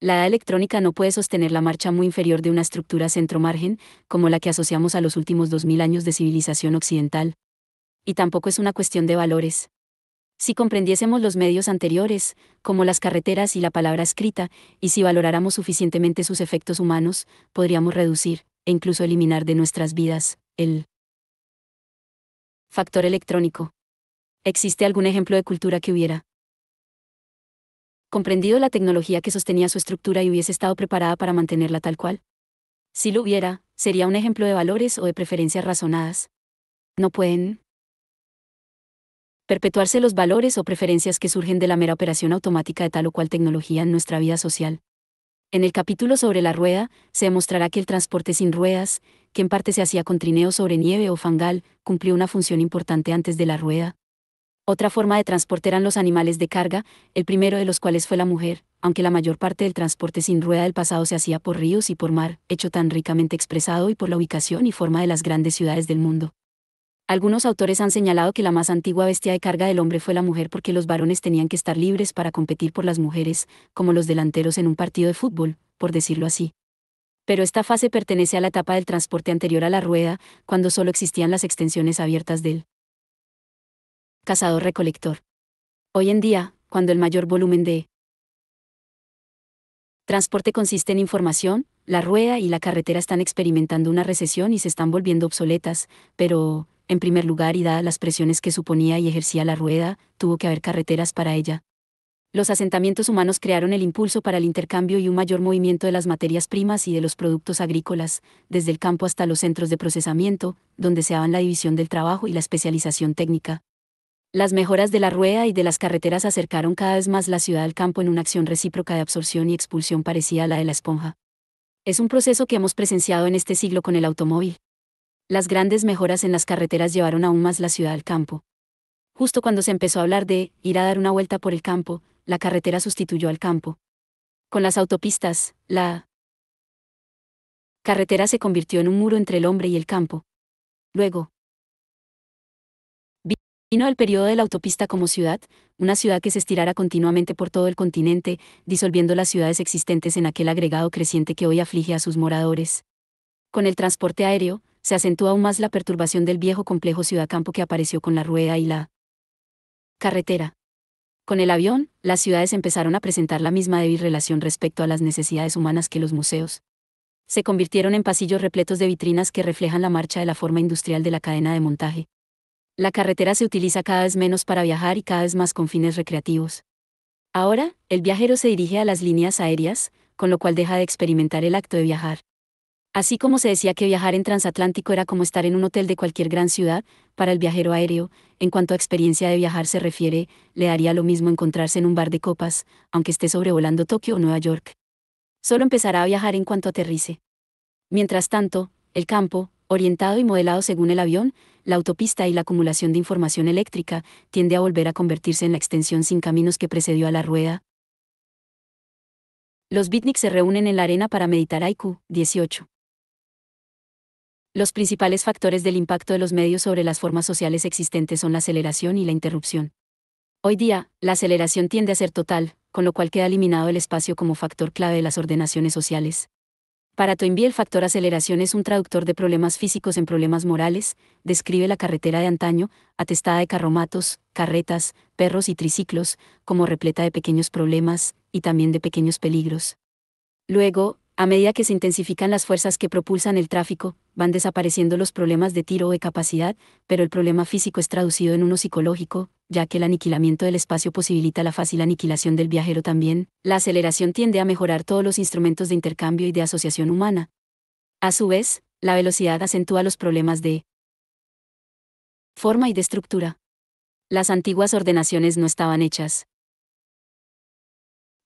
La edad electrónica no puede sostener la marcha muy inferior de una estructura centro-margen, como la que asociamos a los últimos 2000 años de civilización occidental. Y tampoco es una cuestión de valores. Si comprendiésemos los medios anteriores, como las carreteras y la palabra escrita, y si valoráramos suficientemente sus efectos humanos, podríamos reducir, e incluso eliminar de nuestras vidas, el factor electrónico. ¿Existe algún ejemplo de cultura que hubiera comprendido la tecnología que sostenía su estructura y hubiese estado preparada para mantenerla tal cual? Si lo hubiera, sería un ejemplo de valores o de preferencias razonadas. No pueden perpetuarse los valores o preferencias que surgen de la mera operación automática de tal o cual tecnología en nuestra vida social. En el capítulo sobre la rueda, se demostrará que el transporte sin ruedas, que en parte se hacía con trineo sobre nieve o fangal, cumplió una función importante antes de la rueda, otra forma de transporte eran los animales de carga, el primero de los cuales fue la mujer, aunque la mayor parte del transporte sin rueda del pasado se hacía por ríos y por mar, hecho tan ricamente expresado y por la ubicación y forma de las grandes ciudades del mundo. Algunos autores han señalado que la más antigua bestia de carga del hombre fue la mujer porque los varones tenían que estar libres para competir por las mujeres, como los delanteros en un partido de fútbol, por decirlo así. Pero esta fase pertenece a la etapa del transporte anterior a la rueda, cuando solo existían las extensiones abiertas del cazador-recolector. Hoy en día, cuando el mayor volumen de transporte consiste en información, la rueda y la carretera están experimentando una recesión y se están volviendo obsoletas, pero, en primer lugar y dadas las presiones que suponía y ejercía la rueda, tuvo que haber carreteras para ella. Los asentamientos humanos crearon el impulso para el intercambio y un mayor movimiento de las materias primas y de los productos agrícolas, desde el campo hasta los centros de procesamiento, donde se daban la división del trabajo y la especialización técnica. Las mejoras de la rueda y de las carreteras acercaron cada vez más la ciudad al campo en una acción recíproca de absorción y expulsión parecida a la de la esponja. Es un proceso que hemos presenciado en este siglo con el automóvil. Las grandes mejoras en las carreteras llevaron aún más la ciudad al campo. Justo cuando se empezó a hablar de ir a dar una vuelta por el campo, la carretera sustituyó al campo. Con las autopistas, la carretera se convirtió en un muro entre el hombre y el campo. Luego, Vino el periodo de la autopista como ciudad, una ciudad que se estirara continuamente por todo el continente, disolviendo las ciudades existentes en aquel agregado creciente que hoy aflige a sus moradores. Con el transporte aéreo, se acentúa aún más la perturbación del viejo complejo ciudad-campo que apareció con la rueda y la carretera. Con el avión, las ciudades empezaron a presentar la misma débil relación respecto a las necesidades humanas que los museos. Se convirtieron en pasillos repletos de vitrinas que reflejan la marcha de la forma industrial de la cadena de montaje. La carretera se utiliza cada vez menos para viajar y cada vez más con fines recreativos. Ahora, el viajero se dirige a las líneas aéreas, con lo cual deja de experimentar el acto de viajar. Así como se decía que viajar en transatlántico era como estar en un hotel de cualquier gran ciudad, para el viajero aéreo, en cuanto a experiencia de viajar se refiere, le daría lo mismo encontrarse en un bar de copas, aunque esté sobrevolando Tokio o Nueva York. Solo empezará a viajar en cuanto aterrice. Mientras tanto, el campo, orientado y modelado según el avión, la autopista y la acumulación de información eléctrica, tiende a volver a convertirse en la extensión sin caminos que precedió a la rueda. Los beatniks se reúnen en la arena para meditar IQ 18. Los principales factores del impacto de los medios sobre las formas sociales existentes son la aceleración y la interrupción. Hoy día, la aceleración tiende a ser total, con lo cual queda eliminado el espacio como factor clave de las ordenaciones sociales. Para Toynbee el factor aceleración es un traductor de problemas físicos en problemas morales, describe la carretera de antaño, atestada de carromatos, carretas, perros y triciclos, como repleta de pequeños problemas, y también de pequeños peligros. Luego, a medida que se intensifican las fuerzas que propulsan el tráfico, van desapareciendo los problemas de tiro o de capacidad, pero el problema físico es traducido en uno psicológico, ya que el aniquilamiento del espacio posibilita la fácil aniquilación del viajero también, la aceleración tiende a mejorar todos los instrumentos de intercambio y de asociación humana. A su vez, la velocidad acentúa los problemas de forma y de estructura. Las antiguas ordenaciones no estaban hechas.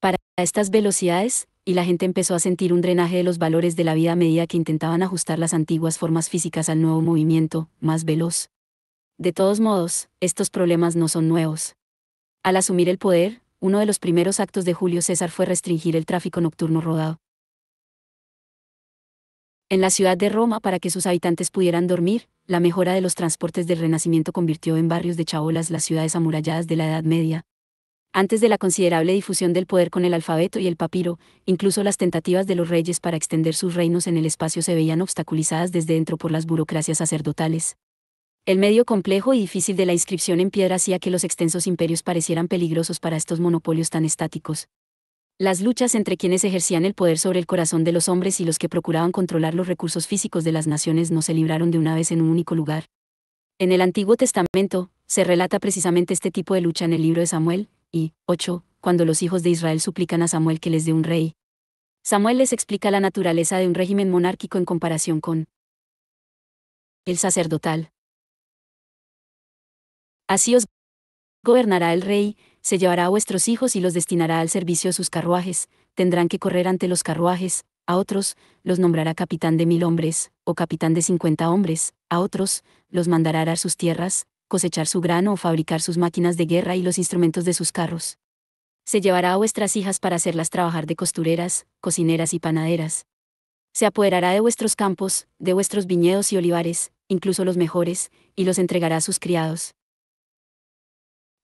Para estas velocidades, y la gente empezó a sentir un drenaje de los valores de la vida a medida que intentaban ajustar las antiguas formas físicas al nuevo movimiento, más veloz. De todos modos, estos problemas no son nuevos. Al asumir el poder, uno de los primeros actos de Julio César fue restringir el tráfico nocturno rodado. En la ciudad de Roma, para que sus habitantes pudieran dormir, la mejora de los transportes del Renacimiento convirtió en barrios de chabolas las ciudades amuralladas de la Edad Media, antes de la considerable difusión del poder con el alfabeto y el papiro, incluso las tentativas de los reyes para extender sus reinos en el espacio se veían obstaculizadas desde dentro por las burocracias sacerdotales. El medio complejo y difícil de la inscripción en piedra hacía que los extensos imperios parecieran peligrosos para estos monopolios tan estáticos. Las luchas entre quienes ejercían el poder sobre el corazón de los hombres y los que procuraban controlar los recursos físicos de las naciones no se libraron de una vez en un único lugar. En el Antiguo Testamento, se relata precisamente este tipo de lucha en el libro de Samuel, y 8. Cuando los hijos de Israel suplican a Samuel que les dé un rey. Samuel les explica la naturaleza de un régimen monárquico en comparación con el sacerdotal. Así os gobernará el rey, se llevará a vuestros hijos y los destinará al servicio de sus carruajes, tendrán que correr ante los carruajes, a otros, los nombrará capitán de mil hombres, o capitán de cincuenta hombres, a otros, los mandará a sus tierras, cosechar su grano o fabricar sus máquinas de guerra y los instrumentos de sus carros. Se llevará a vuestras hijas para hacerlas trabajar de costureras, cocineras y panaderas. Se apoderará de vuestros campos, de vuestros viñedos y olivares, incluso los mejores, y los entregará a sus criados.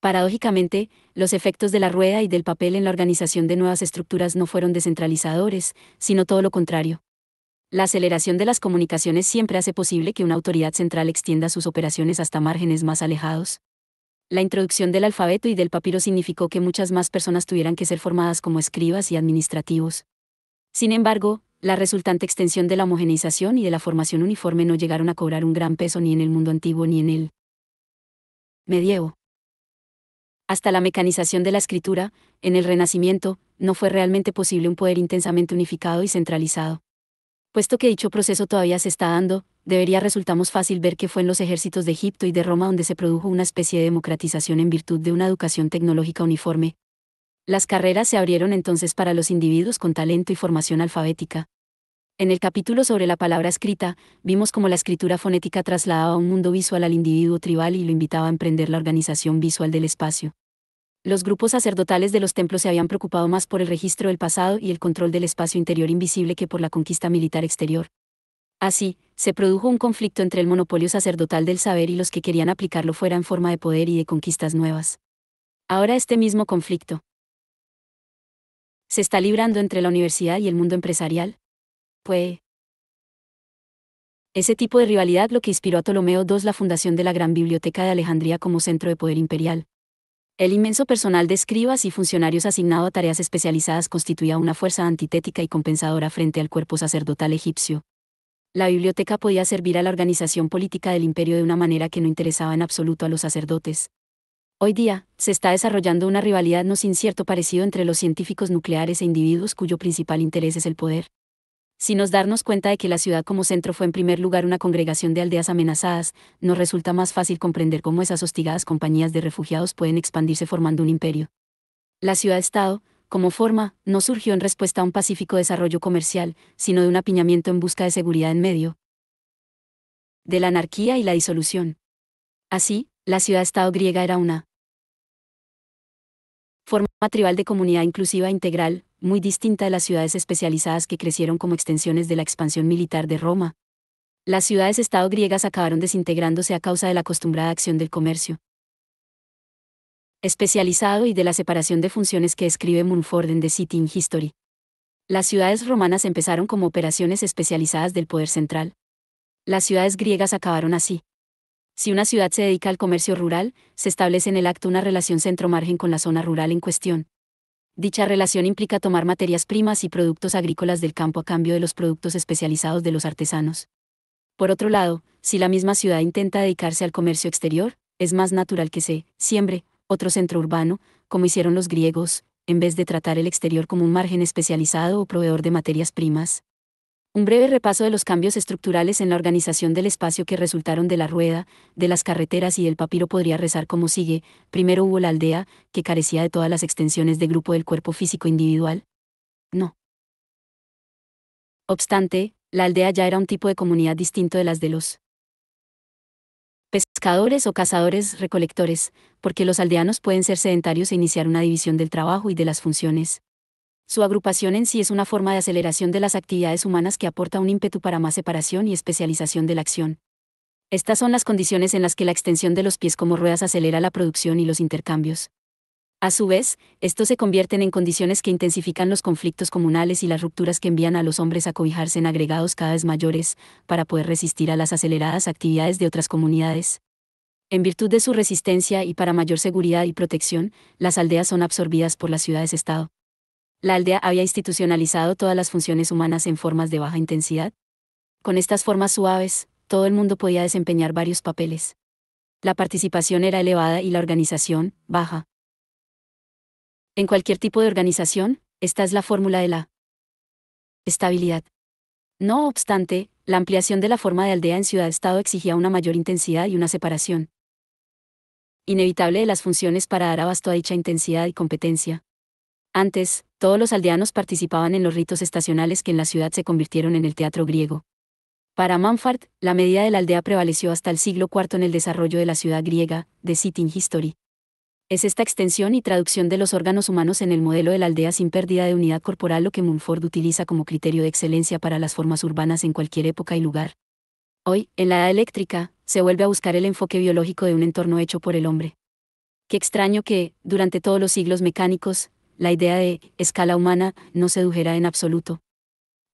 Paradójicamente, los efectos de la rueda y del papel en la organización de nuevas estructuras no fueron descentralizadores, sino todo lo contrario. La aceleración de las comunicaciones siempre hace posible que una autoridad central extienda sus operaciones hasta márgenes más alejados. La introducción del alfabeto y del papiro significó que muchas más personas tuvieran que ser formadas como escribas y administrativos. Sin embargo, la resultante extensión de la homogeneización y de la formación uniforme no llegaron a cobrar un gran peso ni en el mundo antiguo ni en el medievo. Hasta la mecanización de la escritura, en el Renacimiento, no fue realmente posible un poder intensamente unificado y centralizado. Puesto que dicho proceso todavía se está dando, debería resultamos fácil ver que fue en los ejércitos de Egipto y de Roma donde se produjo una especie de democratización en virtud de una educación tecnológica uniforme. Las carreras se abrieron entonces para los individuos con talento y formación alfabética. En el capítulo sobre la palabra escrita, vimos cómo la escritura fonética trasladaba un mundo visual al individuo tribal y lo invitaba a emprender la organización visual del espacio los grupos sacerdotales de los templos se habían preocupado más por el registro del pasado y el control del espacio interior invisible que por la conquista militar exterior. Así, se produjo un conflicto entre el monopolio sacerdotal del saber y los que querían aplicarlo fuera en forma de poder y de conquistas nuevas. Ahora este mismo conflicto se está librando entre la universidad y el mundo empresarial. Pues ese tipo de rivalidad lo que inspiró a Ptolomeo II la fundación de la Gran Biblioteca de Alejandría como centro de poder imperial. El inmenso personal de escribas y funcionarios asignado a tareas especializadas constituía una fuerza antitética y compensadora frente al cuerpo sacerdotal egipcio. La biblioteca podía servir a la organización política del imperio de una manera que no interesaba en absoluto a los sacerdotes. Hoy día, se está desarrollando una rivalidad no sin cierto parecido entre los científicos nucleares e individuos cuyo principal interés es el poder si nos darnos cuenta de que la ciudad como centro fue en primer lugar una congregación de aldeas amenazadas, nos resulta más fácil comprender cómo esas hostigadas compañías de refugiados pueden expandirse formando un imperio. La ciudad-estado, como forma, no surgió en respuesta a un pacífico desarrollo comercial, sino de un apiñamiento en busca de seguridad en medio de la anarquía y la disolución. Así, la ciudad-estado griega era una tribal de comunidad inclusiva integral, muy distinta de las ciudades especializadas que crecieron como extensiones de la expansión militar de Roma. Las ciudades-estado griegas acabaron desintegrándose a causa de la acostumbrada acción del comercio especializado y de la separación de funciones que escribe Munford en The City in History. Las ciudades romanas empezaron como operaciones especializadas del poder central. Las ciudades griegas acabaron así. Si una ciudad se dedica al comercio rural, se establece en el acto una relación centro-margen con la zona rural en cuestión. Dicha relación implica tomar materias primas y productos agrícolas del campo a cambio de los productos especializados de los artesanos. Por otro lado, si la misma ciudad intenta dedicarse al comercio exterior, es más natural que se siembre otro centro urbano, como hicieron los griegos, en vez de tratar el exterior como un margen especializado o proveedor de materias primas. Un breve repaso de los cambios estructurales en la organización del espacio que resultaron de la rueda, de las carreteras y del papiro podría rezar como sigue. Primero hubo la aldea, que carecía de todas las extensiones de grupo del cuerpo físico individual. No. Obstante, la aldea ya era un tipo de comunidad distinto de las de los pescadores o cazadores recolectores, porque los aldeanos pueden ser sedentarios e iniciar una división del trabajo y de las funciones. Su agrupación en sí es una forma de aceleración de las actividades humanas que aporta un ímpetu para más separación y especialización de la acción. Estas son las condiciones en las que la extensión de los pies como ruedas acelera la producción y los intercambios. A su vez, estos se convierten en condiciones que intensifican los conflictos comunales y las rupturas que envían a los hombres a cobijarse en agregados cada vez mayores, para poder resistir a las aceleradas actividades de otras comunidades. En virtud de su resistencia y para mayor seguridad y protección, las aldeas son absorbidas por las ciudades-estado. La aldea había institucionalizado todas las funciones humanas en formas de baja intensidad. Con estas formas suaves, todo el mundo podía desempeñar varios papeles. La participación era elevada y la organización, baja. En cualquier tipo de organización, esta es la fórmula de la estabilidad. No obstante, la ampliación de la forma de aldea en ciudad-estado exigía una mayor intensidad y una separación inevitable de las funciones para dar abasto a dicha intensidad y competencia. Antes, todos los aldeanos participaban en los ritos estacionales que en la ciudad se convirtieron en el teatro griego. Para Manfard, la medida de la aldea prevaleció hasta el siglo IV en el desarrollo de la ciudad griega, de Sitting History. Es esta extensión y traducción de los órganos humanos en el modelo de la aldea sin pérdida de unidad corporal lo que Munford utiliza como criterio de excelencia para las formas urbanas en cualquier época y lugar. Hoy, en la edad eléctrica, se vuelve a buscar el enfoque biológico de un entorno hecho por el hombre. Qué extraño que, durante todos los siglos mecánicos, la idea de escala humana no sedujera en absoluto.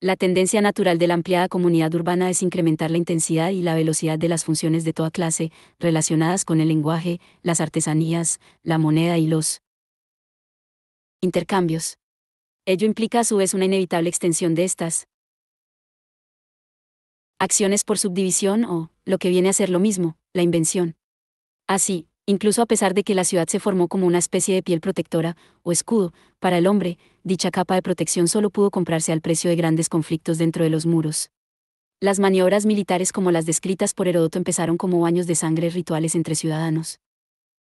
La tendencia natural de la ampliada comunidad urbana es incrementar la intensidad y la velocidad de las funciones de toda clase, relacionadas con el lenguaje, las artesanías, la moneda y los intercambios. Ello implica a su vez una inevitable extensión de estas acciones por subdivisión o, lo que viene a ser lo mismo, la invención. Así, incluso a pesar de que la ciudad se formó como una especie de piel protectora, o escudo, para el hombre, dicha capa de protección solo pudo comprarse al precio de grandes conflictos dentro de los muros. Las maniobras militares como las descritas por Heródoto empezaron como baños de sangre rituales entre ciudadanos.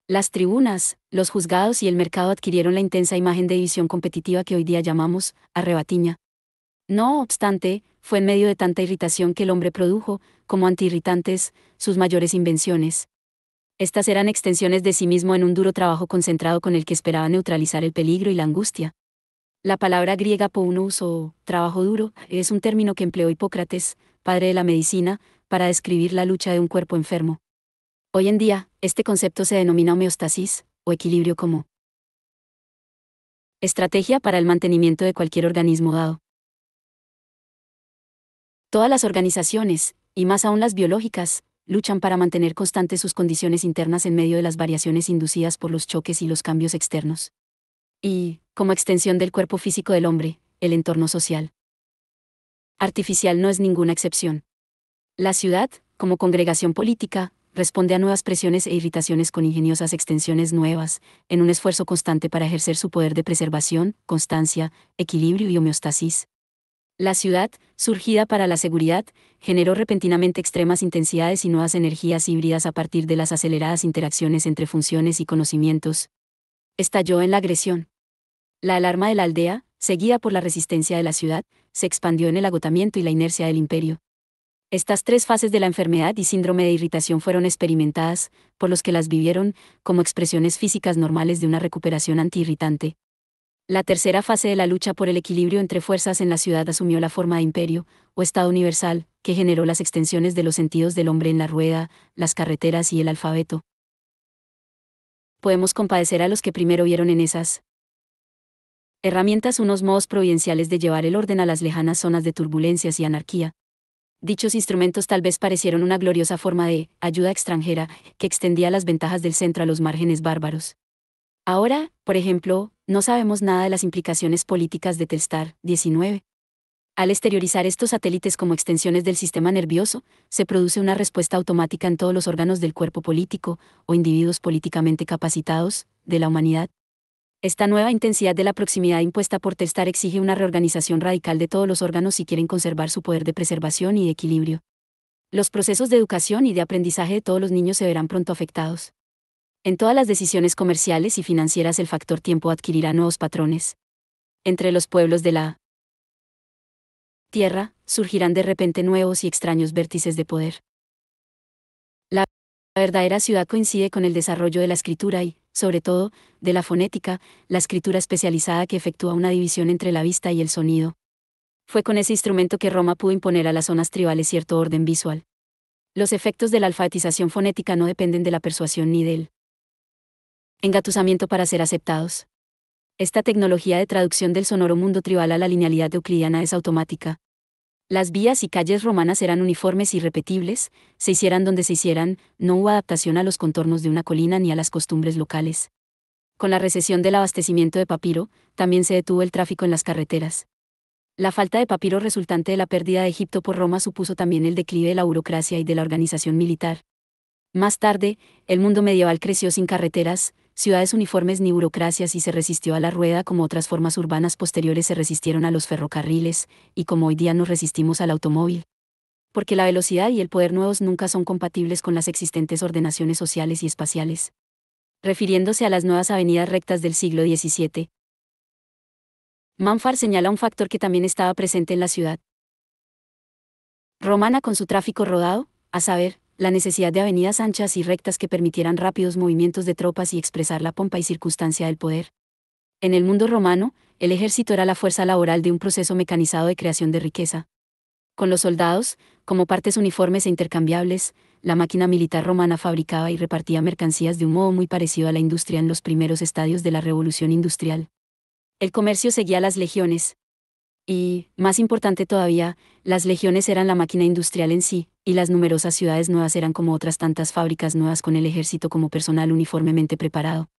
Las tribunas, los juzgados y el mercado adquirieron la intensa imagen de división competitiva que hoy día llamamos arrebatiña. No obstante, fue en medio de tanta irritación que el hombre produjo, como antiirritantes, sus mayores invenciones, estas eran extensiones de sí mismo en un duro trabajo concentrado con el que esperaba neutralizar el peligro y la angustia. La palabra griega pounus o trabajo duro es un término que empleó Hipócrates, padre de la medicina, para describir la lucha de un cuerpo enfermo. Hoy en día, este concepto se denomina homeostasis, o equilibrio como estrategia para el mantenimiento de cualquier organismo dado. Todas las organizaciones, y más aún las biológicas, luchan para mantener constantes sus condiciones internas en medio de las variaciones inducidas por los choques y los cambios externos. Y, como extensión del cuerpo físico del hombre, el entorno social. Artificial no es ninguna excepción. La ciudad, como congregación política, responde a nuevas presiones e irritaciones con ingeniosas extensiones nuevas, en un esfuerzo constante para ejercer su poder de preservación, constancia, equilibrio y homeostasis. La ciudad, surgida para la seguridad, generó repentinamente extremas intensidades y nuevas energías híbridas a partir de las aceleradas interacciones entre funciones y conocimientos. Estalló en la agresión. La alarma de la aldea, seguida por la resistencia de la ciudad, se expandió en el agotamiento y la inercia del imperio. Estas tres fases de la enfermedad y síndrome de irritación fueron experimentadas, por los que las vivieron, como expresiones físicas normales de una recuperación antiirritante. La tercera fase de la lucha por el equilibrio entre fuerzas en la ciudad asumió la forma de imperio, o Estado universal, que generó las extensiones de los sentidos del hombre en la rueda, las carreteras y el alfabeto. Podemos compadecer a los que primero vieron en esas herramientas unos modos providenciales de llevar el orden a las lejanas zonas de turbulencias y anarquía. Dichos instrumentos tal vez parecieron una gloriosa forma de ayuda extranjera que extendía las ventajas del centro a los márgenes bárbaros. Ahora, por ejemplo, no sabemos nada de las implicaciones políticas de Telstar 19. Al exteriorizar estos satélites como extensiones del sistema nervioso, se produce una respuesta automática en todos los órganos del cuerpo político, o individuos políticamente capacitados, de la humanidad. Esta nueva intensidad de la proximidad impuesta por Telstar exige una reorganización radical de todos los órganos si quieren conservar su poder de preservación y de equilibrio. Los procesos de educación y de aprendizaje de todos los niños se verán pronto afectados. En todas las decisiones comerciales y financieras el factor tiempo adquirirá nuevos patrones. Entre los pueblos de la tierra, surgirán de repente nuevos y extraños vértices de poder. La verdadera ciudad coincide con el desarrollo de la escritura y, sobre todo, de la fonética, la escritura especializada que efectúa una división entre la vista y el sonido. Fue con ese instrumento que Roma pudo imponer a las zonas tribales cierto orden visual. Los efectos de la alfabetización fonética no dependen de la persuasión ni del engatusamiento para ser aceptados. Esta tecnología de traducción del sonoro mundo tribal a la linealidad euclidiana es automática. Las vías y calles romanas eran uniformes y repetibles, se hicieran donde se hicieran, no hubo adaptación a los contornos de una colina ni a las costumbres locales. Con la recesión del abastecimiento de papiro, también se detuvo el tráfico en las carreteras. La falta de papiro resultante de la pérdida de Egipto por Roma supuso también el declive de la burocracia y de la organización militar. Más tarde, el mundo medieval creció sin carreteras, ciudades uniformes ni burocracias y se resistió a la rueda como otras formas urbanas posteriores se resistieron a los ferrocarriles, y como hoy día nos resistimos al automóvil. Porque la velocidad y el poder nuevos nunca son compatibles con las existentes ordenaciones sociales y espaciales. Refiriéndose a las nuevas avenidas rectas del siglo XVII, Manfar señala un factor que también estaba presente en la ciudad romana con su tráfico rodado, a saber, la necesidad de avenidas anchas y rectas que permitieran rápidos movimientos de tropas y expresar la pompa y circunstancia del poder. En el mundo romano, el ejército era la fuerza laboral de un proceso mecanizado de creación de riqueza. Con los soldados, como partes uniformes e intercambiables, la máquina militar romana fabricaba y repartía mercancías de un modo muy parecido a la industria en los primeros estadios de la revolución industrial. El comercio seguía las legiones, y, más importante todavía, las legiones eran la máquina industrial en sí, y las numerosas ciudades nuevas eran como otras tantas fábricas nuevas con el ejército como personal uniformemente preparado.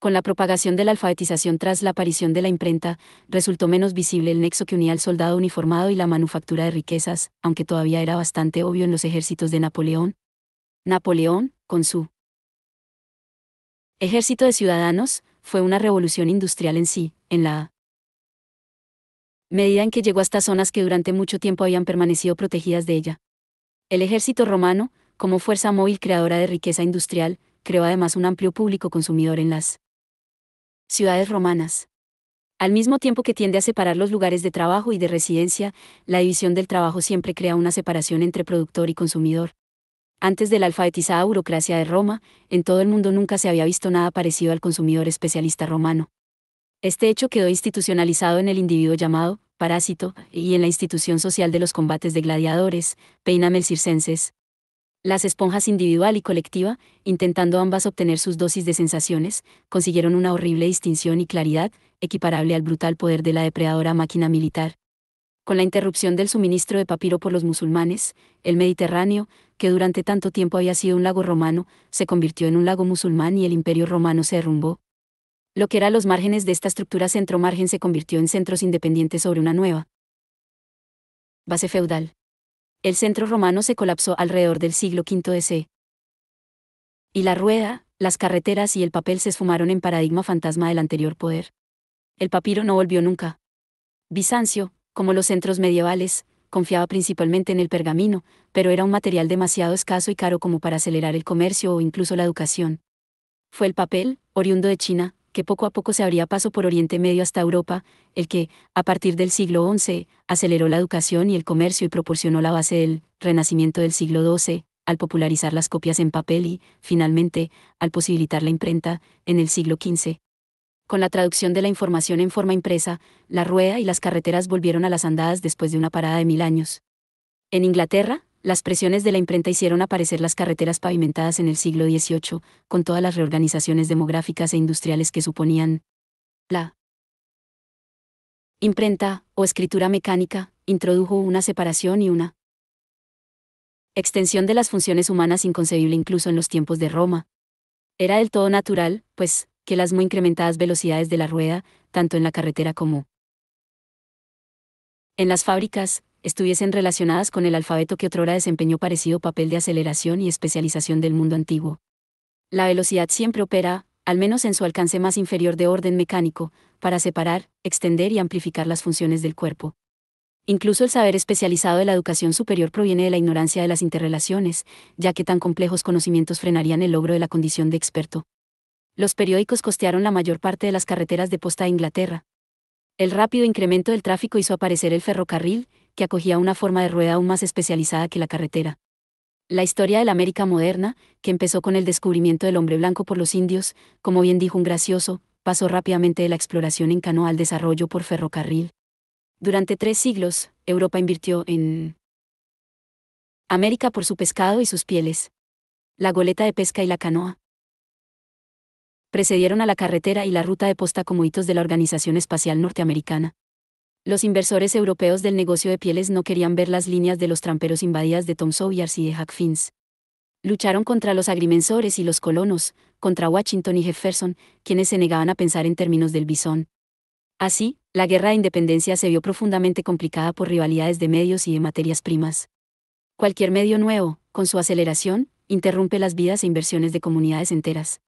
Con la propagación de la alfabetización tras la aparición de la imprenta, resultó menos visible el nexo que unía al soldado uniformado y la manufactura de riquezas, aunque todavía era bastante obvio en los ejércitos de Napoleón. Napoleón, con su ejército de ciudadanos, fue una revolución industrial en sí, en la medida en que llegó a estas zonas que durante mucho tiempo habían permanecido protegidas de ella. El ejército romano, como fuerza móvil creadora de riqueza industrial, creó además un amplio público consumidor en las ciudades romanas. Al mismo tiempo que tiende a separar los lugares de trabajo y de residencia, la división del trabajo siempre crea una separación entre productor y consumidor. Antes de la alfabetizada burocracia de Roma, en todo el mundo nunca se había visto nada parecido al consumidor especialista romano. Este hecho quedó institucionalizado en el individuo llamado parásito y en la institución social de los combates de gladiadores, peinamel circenses. Las esponjas individual y colectiva, intentando ambas obtener sus dosis de sensaciones, consiguieron una horrible distinción y claridad, equiparable al brutal poder de la depredadora máquina militar. Con la interrupción del suministro de papiro por los musulmanes, el Mediterráneo, que durante tanto tiempo había sido un lago romano, se convirtió en un lago musulmán y el imperio romano se derrumbó, lo que era los márgenes de esta estructura centro-margen se convirtió en centros independientes sobre una nueva base feudal. El centro romano se colapsó alrededor del siglo V DC. Y la rueda, las carreteras y el papel se esfumaron en paradigma fantasma del anterior poder. El papiro no volvió nunca. Bizancio, como los centros medievales, confiaba principalmente en el pergamino, pero era un material demasiado escaso y caro como para acelerar el comercio o incluso la educación. Fue el papel, oriundo de China, que poco a poco se abría paso por Oriente Medio hasta Europa, el que, a partir del siglo XI, aceleró la educación y el comercio y proporcionó la base del renacimiento del siglo XII, al popularizar las copias en papel y, finalmente, al posibilitar la imprenta, en el siglo XV. Con la traducción de la información en forma impresa, la rueda y las carreteras volvieron a las andadas después de una parada de mil años. En Inglaterra, las presiones de la imprenta hicieron aparecer las carreteras pavimentadas en el siglo XVIII, con todas las reorganizaciones demográficas e industriales que suponían. La imprenta, o escritura mecánica, introdujo una separación y una extensión de las funciones humanas inconcebible incluso en los tiempos de Roma. Era del todo natural, pues, que las muy incrementadas velocidades de la rueda, tanto en la carretera como en las fábricas, estuviesen relacionadas con el alfabeto que otrora desempeñó parecido papel de aceleración y especialización del mundo antiguo. La velocidad siempre opera, al menos en su alcance más inferior de orden mecánico, para separar, extender y amplificar las funciones del cuerpo. Incluso el saber especializado de la educación superior proviene de la ignorancia de las interrelaciones, ya que tan complejos conocimientos frenarían el logro de la condición de experto. Los periódicos costearon la mayor parte de las carreteras de posta de Inglaterra. El rápido incremento del tráfico hizo aparecer el ferrocarril, que acogía una forma de rueda aún más especializada que la carretera. La historia de la América moderna, que empezó con el descubrimiento del hombre blanco por los indios, como bien dijo un gracioso, pasó rápidamente de la exploración en canoa al desarrollo por ferrocarril. Durante tres siglos, Europa invirtió en América por su pescado y sus pieles. La goleta de pesca y la canoa precedieron a la carretera y la ruta de posta como hitos de la Organización Espacial Norteamericana. Los inversores europeos del negocio de pieles no querían ver las líneas de los tramperos invadidas de Tom Sawyers y de Hack Fins. Lucharon contra los agrimensores y los colonos, contra Washington y Jefferson, quienes se negaban a pensar en términos del bisón. Así, la guerra de independencia se vio profundamente complicada por rivalidades de medios y de materias primas. Cualquier medio nuevo, con su aceleración, interrumpe las vidas e inversiones de comunidades enteras.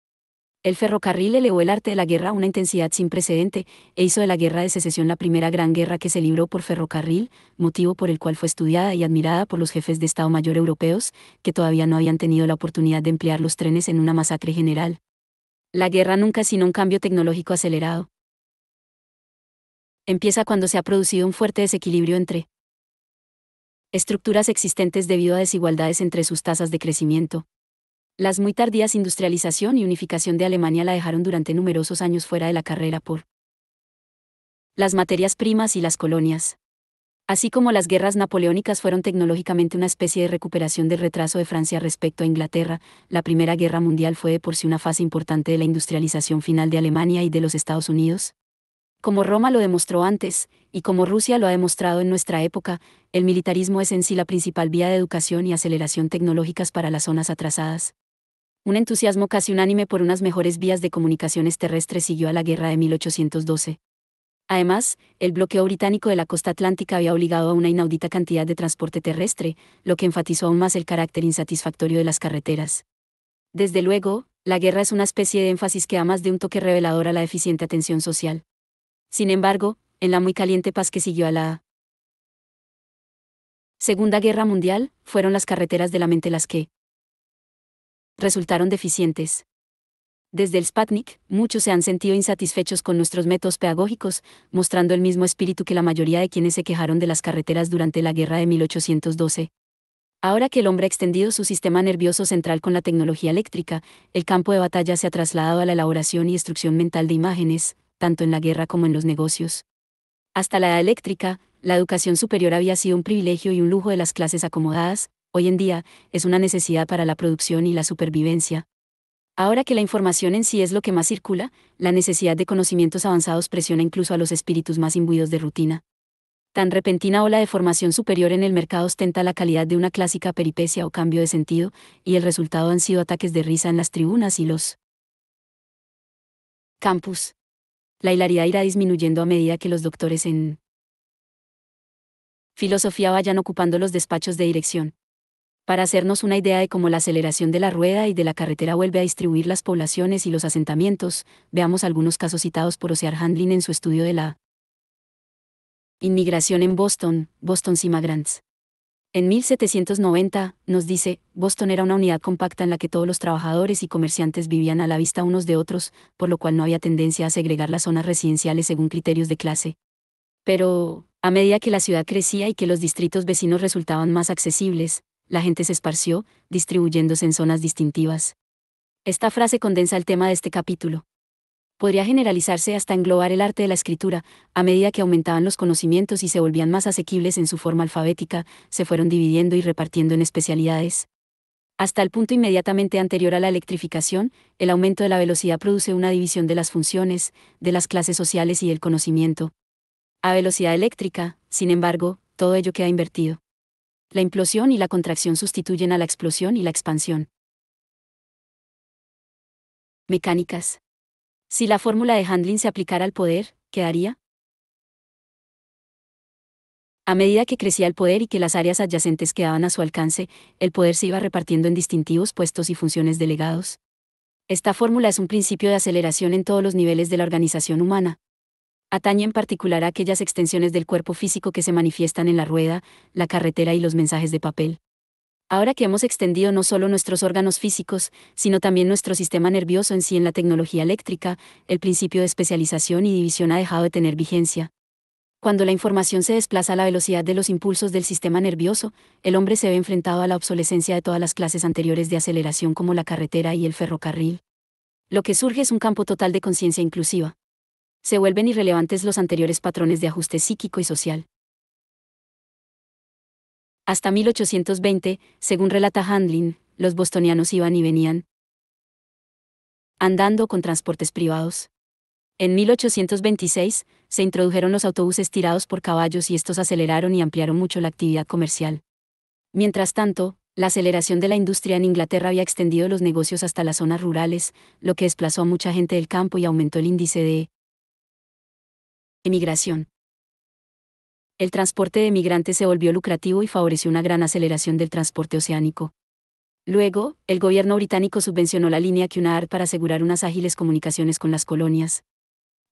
El ferrocarril elevó el arte de la guerra a una intensidad sin precedente, e hizo de la guerra de secesión la primera gran guerra que se libró por ferrocarril, motivo por el cual fue estudiada y admirada por los jefes de Estado Mayor europeos, que todavía no habían tenido la oportunidad de emplear los trenes en una masacre general. La guerra nunca sino un cambio tecnológico acelerado. Empieza cuando se ha producido un fuerte desequilibrio entre estructuras existentes debido a desigualdades entre sus tasas de crecimiento, las muy tardías industrialización y unificación de Alemania la dejaron durante numerosos años fuera de la carrera por las materias primas y las colonias. Así como las guerras napoleónicas fueron tecnológicamente una especie de recuperación del retraso de Francia respecto a Inglaterra, la Primera Guerra Mundial fue de por sí una fase importante de la industrialización final de Alemania y de los Estados Unidos. Como Roma lo demostró antes, y como Rusia lo ha demostrado en nuestra época, el militarismo es en sí la principal vía de educación y aceleración tecnológicas para las zonas atrasadas un entusiasmo casi unánime por unas mejores vías de comunicaciones terrestres siguió a la guerra de 1812. Además, el bloqueo británico de la costa atlántica había obligado a una inaudita cantidad de transporte terrestre, lo que enfatizó aún más el carácter insatisfactorio de las carreteras. Desde luego, la guerra es una especie de énfasis que da más de un toque revelador a la eficiente atención social. Sin embargo, en la muy caliente paz que siguió a la Segunda Guerra Mundial, fueron las carreteras de la mente las que, resultaron deficientes. Desde el Sputnik, muchos se han sentido insatisfechos con nuestros métodos pedagógicos, mostrando el mismo espíritu que la mayoría de quienes se quejaron de las carreteras durante la guerra de 1812. Ahora que el hombre ha extendido su sistema nervioso central con la tecnología eléctrica, el campo de batalla se ha trasladado a la elaboración y destrucción mental de imágenes, tanto en la guerra como en los negocios. Hasta la edad eléctrica, la educación superior había sido un privilegio y un lujo de las clases acomodadas, hoy en día, es una necesidad para la producción y la supervivencia. Ahora que la información en sí es lo que más circula, la necesidad de conocimientos avanzados presiona incluso a los espíritus más imbuidos de rutina. Tan repentina ola de formación superior en el mercado ostenta la calidad de una clásica peripecia o cambio de sentido, y el resultado han sido ataques de risa en las tribunas y los campus. La hilaridad irá disminuyendo a medida que los doctores en filosofía vayan ocupando los despachos de dirección para hacernos una idea de cómo la aceleración de la rueda y de la carretera vuelve a distribuir las poblaciones y los asentamientos, veamos algunos casos citados por Ocear Handlin en su estudio de la inmigración en Boston, Boston Immigrants. En 1790, nos dice, Boston era una unidad compacta en la que todos los trabajadores y comerciantes vivían a la vista unos de otros, por lo cual no había tendencia a segregar las zonas residenciales según criterios de clase. Pero, a medida que la ciudad crecía y que los distritos vecinos resultaban más accesibles, la gente se esparció, distribuyéndose en zonas distintivas. Esta frase condensa el tema de este capítulo podría generalizarse hasta englobar el arte de la escritura, a medida que aumentaban los conocimientos y se volvían más asequibles en su forma alfabética, se fueron dividiendo y repartiendo en especialidades. Hasta el punto inmediatamente anterior a la electrificación, el aumento de la velocidad produce una división de las funciones, de las clases sociales y del conocimiento. A velocidad eléctrica, sin embargo, todo ello queda invertido. La implosión y la contracción sustituyen a la explosión y la expansión. Mecánicas. Si la fórmula de Handling se aplicara al poder, ¿qué haría? A medida que crecía el poder y que las áreas adyacentes quedaban a su alcance, el poder se iba repartiendo en distintivos puestos y funciones delegados. Esta fórmula es un principio de aceleración en todos los niveles de la organización humana. Atañe en particular a aquellas extensiones del cuerpo físico que se manifiestan en la rueda, la carretera y los mensajes de papel. Ahora que hemos extendido no solo nuestros órganos físicos, sino también nuestro sistema nervioso en sí en la tecnología eléctrica, el principio de especialización y división ha dejado de tener vigencia. Cuando la información se desplaza a la velocidad de los impulsos del sistema nervioso, el hombre se ve enfrentado a la obsolescencia de todas las clases anteriores de aceleración como la carretera y el ferrocarril. Lo que surge es un campo total de conciencia inclusiva. Se vuelven irrelevantes los anteriores patrones de ajuste psíquico y social. Hasta 1820, según relata Handlin, los bostonianos iban y venían andando con transportes privados. En 1826, se introdujeron los autobuses tirados por caballos y estos aceleraron y ampliaron mucho la actividad comercial. Mientras tanto, la aceleración de la industria en Inglaterra había extendido los negocios hasta las zonas rurales, lo que desplazó a mucha gente del campo y aumentó el índice de emigración el transporte de migrantes se volvió lucrativo y favoreció una gran aceleración del transporte oceánico. Luego, el gobierno británico subvencionó la línea Cunard para asegurar unas ágiles comunicaciones con las colonias.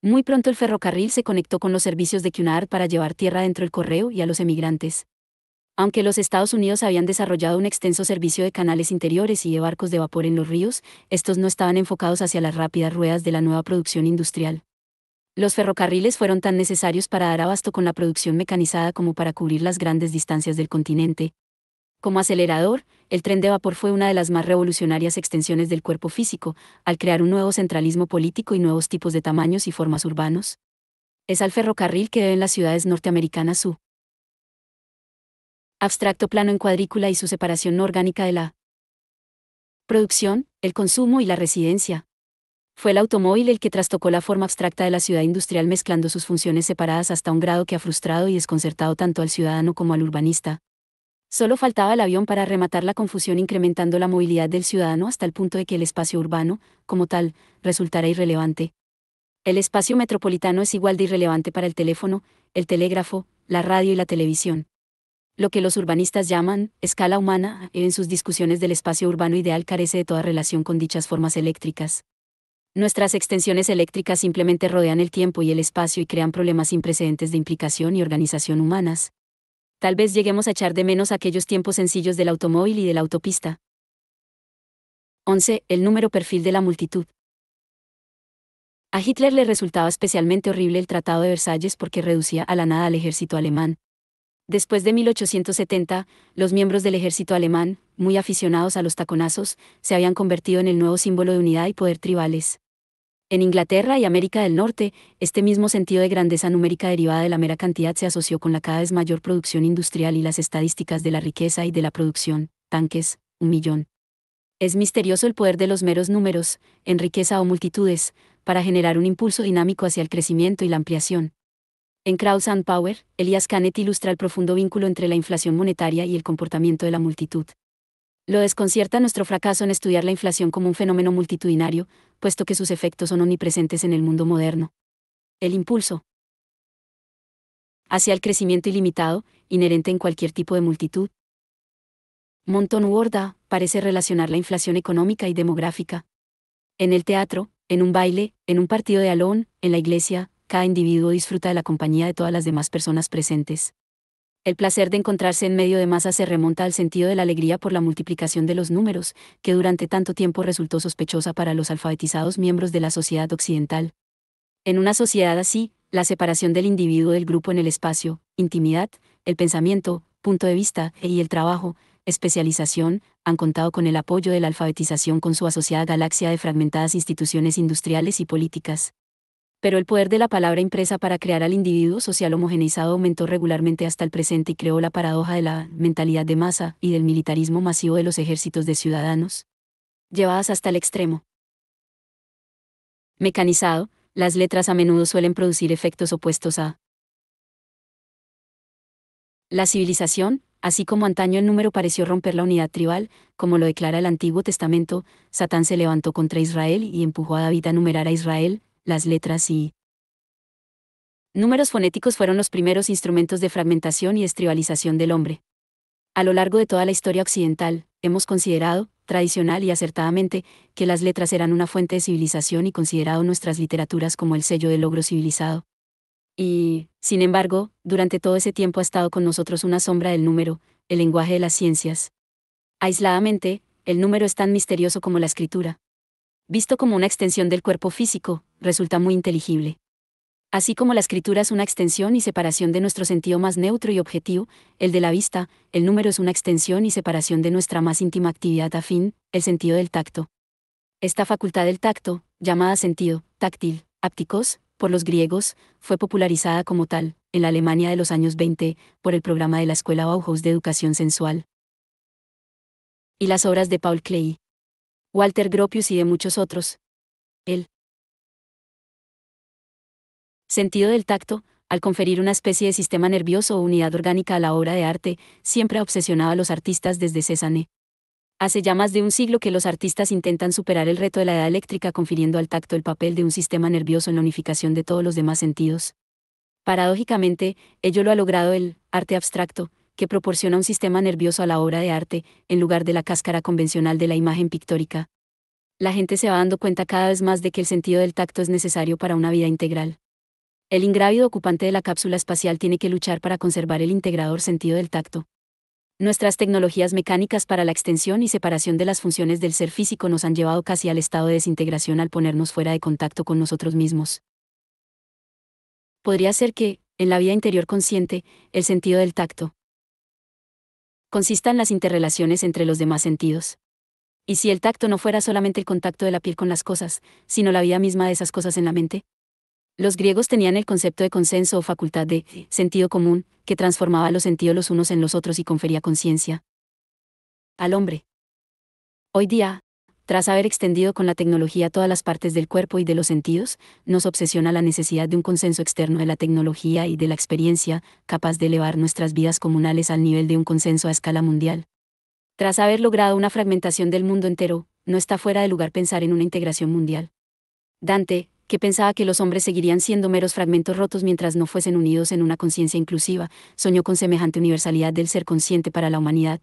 Muy pronto el ferrocarril se conectó con los servicios de Cunard para llevar tierra dentro del correo y a los emigrantes. Aunque los Estados Unidos habían desarrollado un extenso servicio de canales interiores y de barcos de vapor en los ríos, estos no estaban enfocados hacia las rápidas ruedas de la nueva producción industrial. Los ferrocarriles fueron tan necesarios para dar abasto con la producción mecanizada como para cubrir las grandes distancias del continente. Como acelerador, el tren de vapor fue una de las más revolucionarias extensiones del cuerpo físico, al crear un nuevo centralismo político y nuevos tipos de tamaños y formas urbanos. Es al ferrocarril que deben las ciudades norteamericanas su abstracto plano en cuadrícula y su separación orgánica de la producción, el consumo y la residencia fue el automóvil el que trastocó la forma abstracta de la ciudad industrial mezclando sus funciones separadas hasta un grado que ha frustrado y desconcertado tanto al ciudadano como al urbanista. Solo faltaba el avión para rematar la confusión incrementando la movilidad del ciudadano hasta el punto de que el espacio urbano, como tal, resultara irrelevante. El espacio metropolitano es igual de irrelevante para el teléfono, el telégrafo, la radio y la televisión. Lo que los urbanistas llaman escala humana, en sus discusiones del espacio urbano ideal carece de toda relación con dichas formas eléctricas. Nuestras extensiones eléctricas simplemente rodean el tiempo y el espacio y crean problemas sin precedentes de implicación y organización humanas. Tal vez lleguemos a echar de menos aquellos tiempos sencillos del automóvil y de la autopista. 11. El número perfil de la multitud. A Hitler le resultaba especialmente horrible el Tratado de Versalles porque reducía a la nada al ejército alemán. Después de 1870, los miembros del ejército alemán, muy aficionados a los taconazos, se habían convertido en el nuevo símbolo de unidad y poder tribales. En Inglaterra y América del Norte, este mismo sentido de grandeza numérica derivada de la mera cantidad se asoció con la cada vez mayor producción industrial y las estadísticas de la riqueza y de la producción, tanques, un millón. Es misterioso el poder de los meros números, en riqueza o multitudes, para generar un impulso dinámico hacia el crecimiento y la ampliación. En Krauss and Power, Elias Canet ilustra el profundo vínculo entre la inflación monetaria y el comportamiento de la multitud. Lo desconcierta nuestro fracaso en estudiar la inflación como un fenómeno multitudinario, puesto que sus efectos son omnipresentes en el mundo moderno. El impulso hacia el crecimiento ilimitado, inherente en cualquier tipo de multitud. Monton Worda parece relacionar la inflación económica y demográfica. En el teatro, en un baile, en un partido de alón, en la iglesia, cada individuo disfruta de la compañía de todas las demás personas presentes. El placer de encontrarse en medio de masa se remonta al sentido de la alegría por la multiplicación de los números, que durante tanto tiempo resultó sospechosa para los alfabetizados miembros de la sociedad occidental. En una sociedad así, la separación del individuo del grupo en el espacio, intimidad, el pensamiento, punto de vista y el trabajo, especialización, han contado con el apoyo de la alfabetización con su asociada galaxia de fragmentadas instituciones industriales y políticas pero el poder de la palabra impresa para crear al individuo social homogeneizado aumentó regularmente hasta el presente y creó la paradoja de la mentalidad de masa y del militarismo masivo de los ejércitos de ciudadanos, llevadas hasta el extremo. Mecanizado, las letras a menudo suelen producir efectos opuestos a la civilización, así como antaño el número pareció romper la unidad tribal, como lo declara el Antiguo Testamento, Satán se levantó contra Israel y empujó a David a numerar a Israel, las letras y números fonéticos fueron los primeros instrumentos de fragmentación y estribalización del hombre. A lo largo de toda la historia occidental, hemos considerado, tradicional y acertadamente, que las letras eran una fuente de civilización y considerado nuestras literaturas como el sello del logro civilizado. Y, sin embargo, durante todo ese tiempo ha estado con nosotros una sombra del número, el lenguaje de las ciencias. Aisladamente, el número es tan misterioso como la escritura visto como una extensión del cuerpo físico, resulta muy inteligible. Así como la escritura es una extensión y separación de nuestro sentido más neutro y objetivo, el de la vista, el número es una extensión y separación de nuestra más íntima actividad afín, el sentido del tacto. Esta facultad del tacto, llamada sentido, táctil, ápticos, por los griegos, fue popularizada como tal, en la Alemania de los años 20, por el programa de la Escuela Bauhaus de Educación Sensual. Y las obras de Paul Klee, Walter Gropius y de muchos otros. El sentido del tacto, al conferir una especie de sistema nervioso o unidad orgánica a la obra de arte, siempre ha obsesionado a los artistas desde Cézanne. Hace ya más de un siglo que los artistas intentan superar el reto de la edad eléctrica confiriendo al tacto el papel de un sistema nervioso en la unificación de todos los demás sentidos. Paradójicamente, ello lo ha logrado el arte abstracto, que proporciona un sistema nervioso a la obra de arte, en lugar de la cáscara convencional de la imagen pictórica. La gente se va dando cuenta cada vez más de que el sentido del tacto es necesario para una vida integral. El ingrávido ocupante de la cápsula espacial tiene que luchar para conservar el integrador sentido del tacto. Nuestras tecnologías mecánicas para la extensión y separación de las funciones del ser físico nos han llevado casi al estado de desintegración al ponernos fuera de contacto con nosotros mismos. Podría ser que, en la vida interior consciente, el sentido del tacto, consista en las interrelaciones entre los demás sentidos. ¿Y si el tacto no fuera solamente el contacto de la piel con las cosas, sino la vida misma de esas cosas en la mente? Los griegos tenían el concepto de consenso o facultad de sentido común, que transformaba los sentidos los unos en los otros y confería conciencia al hombre. Hoy día, tras haber extendido con la tecnología todas las partes del cuerpo y de los sentidos, nos obsesiona la necesidad de un consenso externo de la tecnología y de la experiencia, capaz de elevar nuestras vidas comunales al nivel de un consenso a escala mundial. Tras haber logrado una fragmentación del mundo entero, no está fuera de lugar pensar en una integración mundial. Dante, que pensaba que los hombres seguirían siendo meros fragmentos rotos mientras no fuesen unidos en una conciencia inclusiva, soñó con semejante universalidad del ser consciente para la humanidad.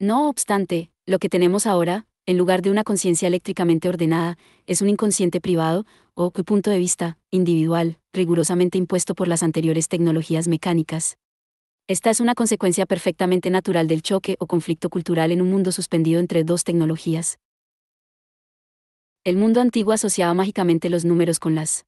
No obstante, lo que tenemos ahora, en lugar de una conciencia eléctricamente ordenada, es un inconsciente privado, o punto de vista, individual, rigurosamente impuesto por las anteriores tecnologías mecánicas. Esta es una consecuencia perfectamente natural del choque o conflicto cultural en un mundo suspendido entre dos tecnologías. El mundo antiguo asociaba mágicamente los números con las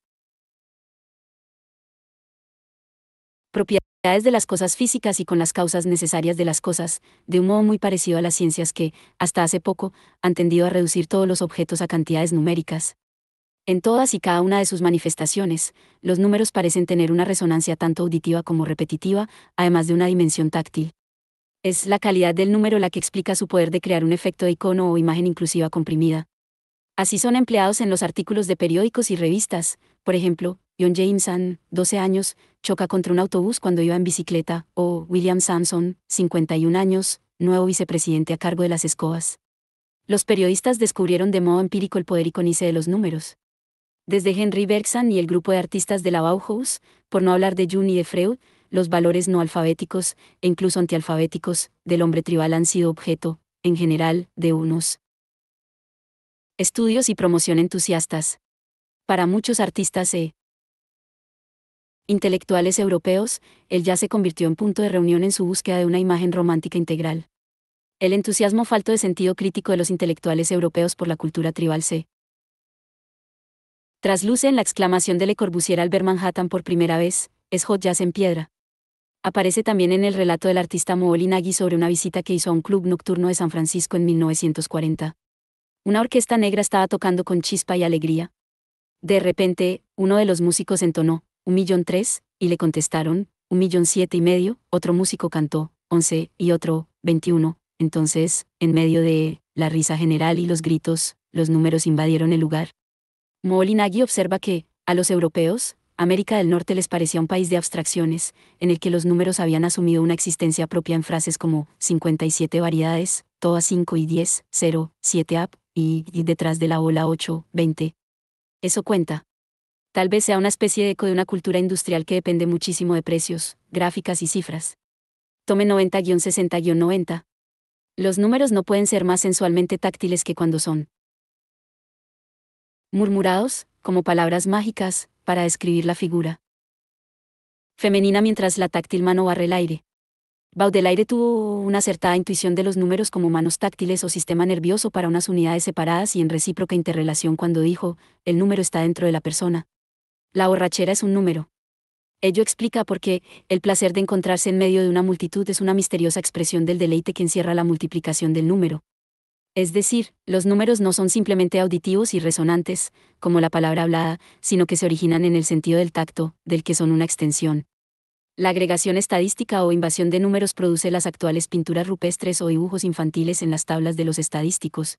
propiedades de las cosas físicas y con las causas necesarias de las cosas, de un modo muy parecido a las ciencias que, hasta hace poco, han tendido a reducir todos los objetos a cantidades numéricas. En todas y cada una de sus manifestaciones, los números parecen tener una resonancia tanto auditiva como repetitiva, además de una dimensión táctil. Es la calidad del número la que explica su poder de crear un efecto de icono o imagen inclusiva comprimida. Así son empleados en los artículos de periódicos y revistas, por ejemplo, John Jameson, 12 años, choca contra un autobús cuando iba en bicicleta, o William Samson, 51 años, nuevo vicepresidente a cargo de las escobas. Los periodistas descubrieron de modo empírico el poder iconice de los números. Desde Henry Bergson y el grupo de artistas de la Bauhaus, por no hablar de Jung y de Freud, los valores no alfabéticos, e incluso antialfabéticos, del hombre tribal han sido objeto, en general, de unos estudios y promoción entusiastas. Para muchos artistas e intelectuales europeos, él ya se convirtió en punto de reunión en su búsqueda de una imagen romántica integral. El entusiasmo falto de sentido crítico de los intelectuales europeos por la cultura tribal se trasluce en la exclamación de Le Corbusier al ver Manhattan por primera vez, es hot jazz en piedra. Aparece también en el relato del artista Mooli Nagy sobre una visita que hizo a un club nocturno de San Francisco en 1940. Una orquesta negra estaba tocando con chispa y alegría. De repente, uno de los músicos entonó, un millón tres, y le contestaron, un millón siete y medio, otro músico cantó, once, y otro, veintiuno, entonces, en medio de la risa general y los gritos, los números invadieron el lugar. Molinagui observa que, a los europeos, América del Norte les parecía un país de abstracciones, en el que los números habían asumido una existencia propia en frases como 57 variedades, todas 5 y 10, 0, 7 up, y, y detrás de la ola 8, 20. Eso cuenta. Tal vez sea una especie de eco de una cultura industrial que depende muchísimo de precios, gráficas y cifras. Tome 90-60-90, los números no pueden ser más sensualmente táctiles que cuando son murmurados, como palabras mágicas, para describir la figura femenina mientras la táctil mano barre el aire. Baudelaire tuvo una acertada intuición de los números como manos táctiles o sistema nervioso para unas unidades separadas y en recíproca interrelación cuando dijo, el número está dentro de la persona. La borrachera es un número. Ello explica por qué el placer de encontrarse en medio de una multitud es una misteriosa expresión del deleite que encierra la multiplicación del número. Es decir, los números no son simplemente auditivos y resonantes, como la palabra hablada, sino que se originan en el sentido del tacto, del que son una extensión. La agregación estadística o invasión de números produce las actuales pinturas rupestres o dibujos infantiles en las tablas de los estadísticos.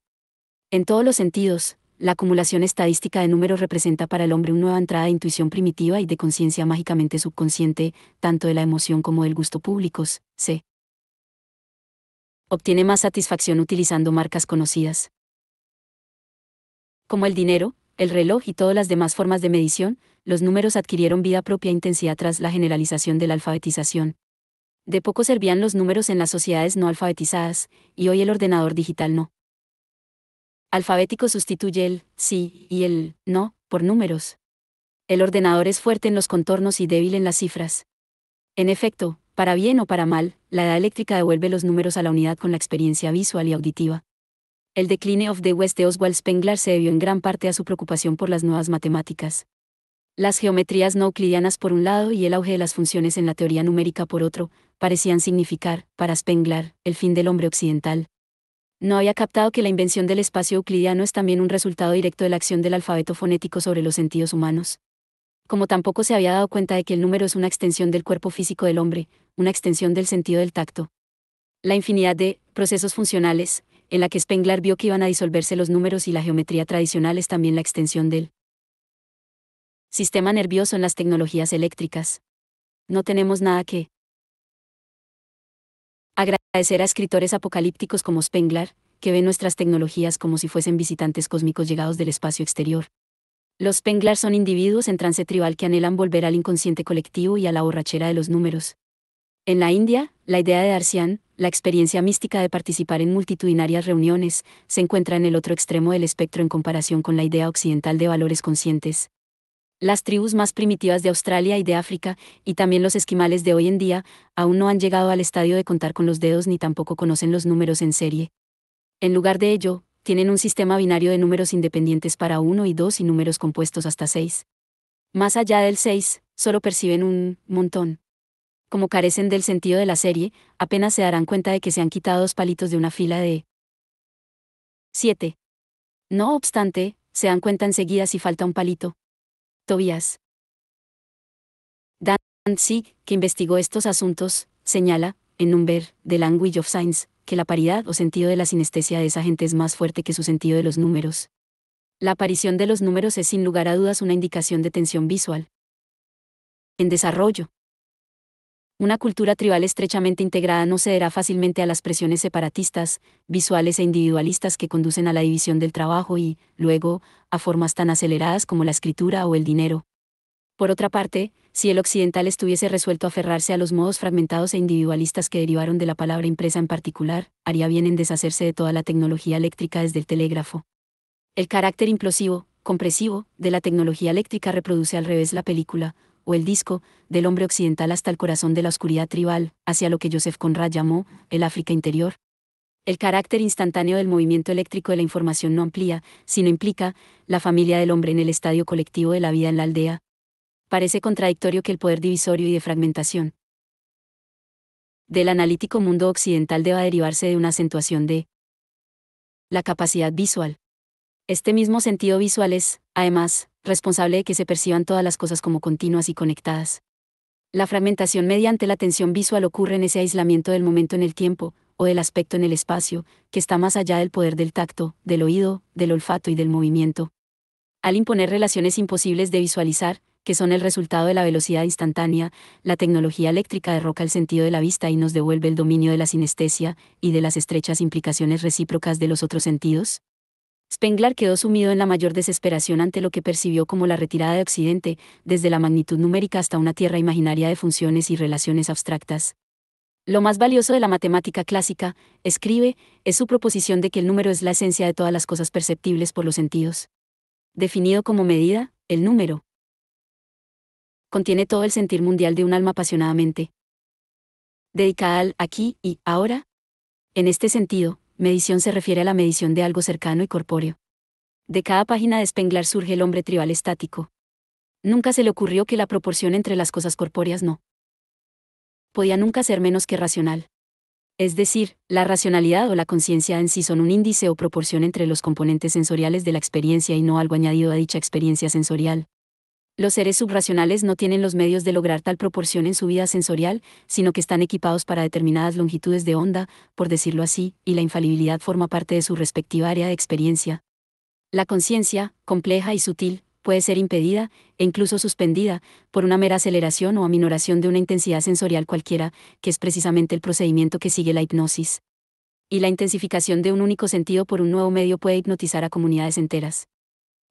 En todos los sentidos, la acumulación estadística de números representa para el hombre una nueva entrada de intuición primitiva y de conciencia mágicamente subconsciente, tanto de la emoción como del gusto públicos. C. Obtiene más satisfacción utilizando marcas conocidas. Como el dinero, el reloj y todas las demás formas de medición, los números adquirieron vida propia e intensidad tras la generalización de la alfabetización. De poco servían los números en las sociedades no alfabetizadas, y hoy el ordenador digital no alfabético sustituye el sí y el no por números. El ordenador es fuerte en los contornos y débil en las cifras. En efecto, para bien o para mal, la edad eléctrica devuelve los números a la unidad con la experiencia visual y auditiva. El decline of the West de Oswald Spengler se debió en gran parte a su preocupación por las nuevas matemáticas. Las geometrías no euclidianas por un lado y el auge de las funciones en la teoría numérica por otro, parecían significar, para Spengler, el fin del hombre occidental, no había captado que la invención del espacio euclidiano es también un resultado directo de la acción del alfabeto fonético sobre los sentidos humanos. Como tampoco se había dado cuenta de que el número es una extensión del cuerpo físico del hombre, una extensión del sentido del tacto. La infinidad de procesos funcionales, en la que Spengler vio que iban a disolverse los números y la geometría tradicional es también la extensión del sistema nervioso en las tecnologías eléctricas. No tenemos nada que Agradecer a escritores apocalípticos como Spengler, que ven nuestras tecnologías como si fuesen visitantes cósmicos llegados del espacio exterior. Los Spengler son individuos en trance tribal que anhelan volver al inconsciente colectivo y a la borrachera de los números. En la India, la idea de Darcian, la experiencia mística de participar en multitudinarias reuniones, se encuentra en el otro extremo del espectro en comparación con la idea occidental de valores conscientes las tribus más primitivas de Australia y de África, y también los esquimales de hoy en día, aún no han llegado al estadio de contar con los dedos ni tampoco conocen los números en serie. En lugar de ello, tienen un sistema binario de números independientes para 1 y 2 y números compuestos hasta 6. Más allá del 6, solo perciben un montón. Como carecen del sentido de la serie, apenas se darán cuenta de que se han quitado dos palitos de una fila de 7. No obstante, se dan cuenta enseguida si falta un palito, Tobias. Danzig, que investigó estos asuntos, señala, en Number, The Language of Science, que la paridad o sentido de la sinestesia de esa gente es más fuerte que su sentido de los números. La aparición de los números es sin lugar a dudas una indicación de tensión visual. En desarrollo. Una cultura tribal estrechamente integrada no cederá fácilmente a las presiones separatistas, visuales e individualistas que conducen a la división del trabajo y, luego, a formas tan aceleradas como la escritura o el dinero. Por otra parte, si el occidental estuviese resuelto a aferrarse a los modos fragmentados e individualistas que derivaron de la palabra impresa en particular, haría bien en deshacerse de toda la tecnología eléctrica desde el telégrafo. El carácter implosivo, compresivo, de la tecnología eléctrica reproduce al revés la película, o el disco, del hombre occidental hasta el corazón de la oscuridad tribal, hacia lo que Joseph Conrad llamó el África interior. El carácter instantáneo del movimiento eléctrico de la información no amplía, sino implica, la familia del hombre en el estadio colectivo de la vida en la aldea. Parece contradictorio que el poder divisorio y de fragmentación del analítico mundo occidental deba derivarse de una acentuación de la capacidad visual. Este mismo sentido visual es, además, responsable de que se perciban todas las cosas como continuas y conectadas. La fragmentación mediante la atención visual ocurre en ese aislamiento del momento en el tiempo, o del aspecto en el espacio, que está más allá del poder del tacto, del oído, del olfato y del movimiento. Al imponer relaciones imposibles de visualizar, que son el resultado de la velocidad instantánea, la tecnología eléctrica derroca el sentido de la vista y nos devuelve el dominio de la sinestesia y de las estrechas implicaciones recíprocas de los otros sentidos. Spengler quedó sumido en la mayor desesperación ante lo que percibió como la retirada de Occidente, desde la magnitud numérica hasta una tierra imaginaria de funciones y relaciones abstractas. Lo más valioso de la matemática clásica, escribe, es su proposición de que el número es la esencia de todas las cosas perceptibles por los sentidos. Definido como medida, el número contiene todo el sentir mundial de un alma apasionadamente dedicada al aquí y ahora. En este sentido, medición se refiere a la medición de algo cercano y corpóreo. De cada página de Spengler surge el hombre tribal estático. Nunca se le ocurrió que la proporción entre las cosas corpóreas no podía nunca ser menos que racional. Es decir, la racionalidad o la conciencia en sí son un índice o proporción entre los componentes sensoriales de la experiencia y no algo añadido a dicha experiencia sensorial. Los seres subracionales no tienen los medios de lograr tal proporción en su vida sensorial, sino que están equipados para determinadas longitudes de onda, por decirlo así, y la infalibilidad forma parte de su respectiva área de experiencia. La conciencia, compleja y sutil, puede ser impedida, e incluso suspendida, por una mera aceleración o aminoración de una intensidad sensorial cualquiera, que es precisamente el procedimiento que sigue la hipnosis. Y la intensificación de un único sentido por un nuevo medio puede hipnotizar a comunidades enteras.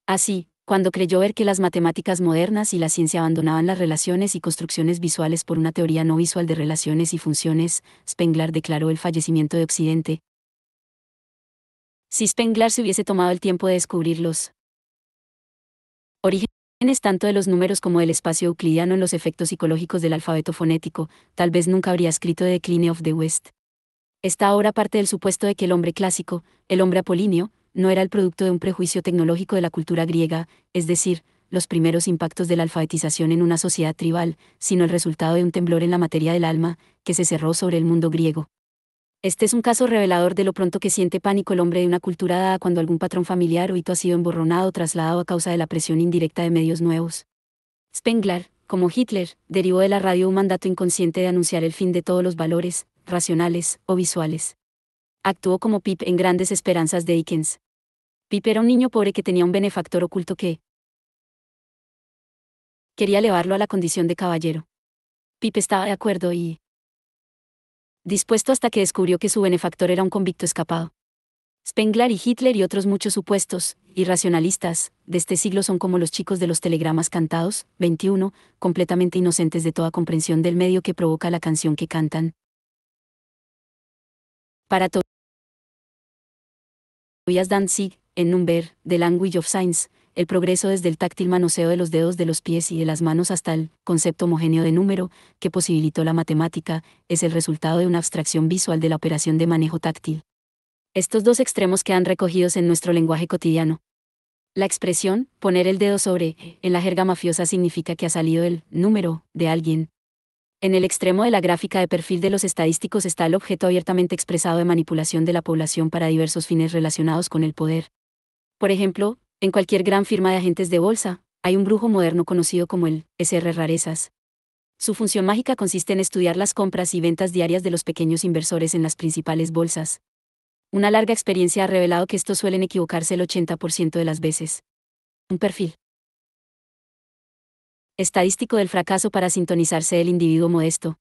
Así, cuando creyó ver que las matemáticas modernas y la ciencia abandonaban las relaciones y construcciones visuales por una teoría no visual de relaciones y funciones, Spengler declaró el fallecimiento de Occidente. Si Spengler se hubiese tomado el tiempo de descubrirlos, orígenes tanto de los números como del espacio euclidiano en los efectos psicológicos del alfabeto fonético, tal vez nunca habría escrito The Decline of the West. Esta obra parte del supuesto de que el hombre clásico, el hombre apolíneo, no era el producto de un prejuicio tecnológico de la cultura griega, es decir, los primeros impactos de la alfabetización en una sociedad tribal, sino el resultado de un temblor en la materia del alma, que se cerró sobre el mundo griego. Este es un caso revelador de lo pronto que siente pánico el hombre de una cultura dada cuando algún patrón familiar o hito ha sido emborronado o trasladado a causa de la presión indirecta de medios nuevos. Spengler, como Hitler, derivó de la radio un mandato inconsciente de anunciar el fin de todos los valores, racionales o visuales. Actuó como Pip en Grandes Esperanzas de Dickens. Pip era un niño pobre que tenía un benefactor oculto que quería elevarlo a la condición de caballero. Pip estaba de acuerdo y, dispuesto hasta que descubrió que su benefactor era un convicto escapado. Spengler y Hitler y otros muchos supuestos, irracionalistas, de este siglo son como los chicos de los telegramas cantados, 21, completamente inocentes de toda comprensión del medio que provoca la canción que cantan. Para Tobias Danzig, en Number, The Language of Science, el progreso desde el táctil manoseo de los dedos de los pies y de las manos hasta el concepto homogéneo de número, que posibilitó la matemática, es el resultado de una abstracción visual de la operación de manejo táctil. Estos dos extremos quedan recogidos en nuestro lenguaje cotidiano. La expresión, poner el dedo sobre, en la jerga mafiosa significa que ha salido el número de alguien. En el extremo de la gráfica de perfil de los estadísticos está el objeto abiertamente expresado de manipulación de la población para diversos fines relacionados con el poder. Por ejemplo, en cualquier gran firma de agentes de bolsa, hay un brujo moderno conocido como el SR Rarezas. Su función mágica consiste en estudiar las compras y ventas diarias de los pequeños inversores en las principales bolsas. Una larga experiencia ha revelado que estos suelen equivocarse el 80% de las veces. Un perfil estadístico del fracaso para sintonizarse del individuo modesto.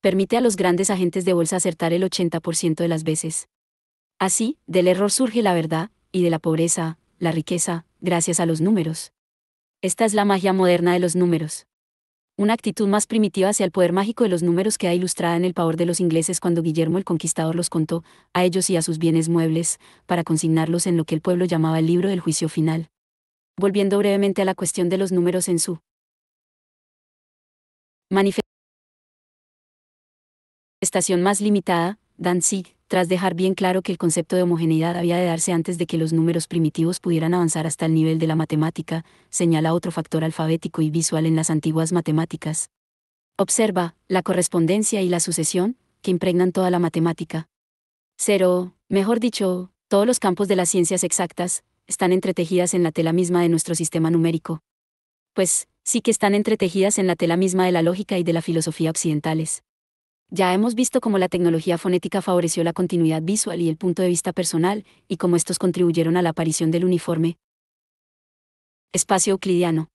Permite a los grandes agentes de bolsa acertar el 80% de las veces. Así, del error surge la verdad, y de la pobreza, la riqueza, gracias a los números. Esta es la magia moderna de los números. Una actitud más primitiva hacia el poder mágico de los números queda ilustrada en el pavor de los ingleses cuando Guillermo el Conquistador los contó, a ellos y a sus bienes muebles, para consignarlos en lo que el pueblo llamaba el libro del juicio final. Volviendo brevemente a la cuestión de los números en su Manifestación más limitada, Danzig, tras dejar bien claro que el concepto de homogeneidad había de darse antes de que los números primitivos pudieran avanzar hasta el nivel de la matemática, señala otro factor alfabético y visual en las antiguas matemáticas. Observa, la correspondencia y la sucesión, que impregnan toda la matemática. Cero, mejor dicho, todos los campos de las ciencias exactas, están entretejidas en la tela misma de nuestro sistema numérico. Pues, sí que están entretejidas en la tela misma de la lógica y de la filosofía occidentales. Ya hemos visto cómo la tecnología fonética favoreció la continuidad visual y el punto de vista personal, y cómo estos contribuyeron a la aparición del uniforme. Espacio euclidiano.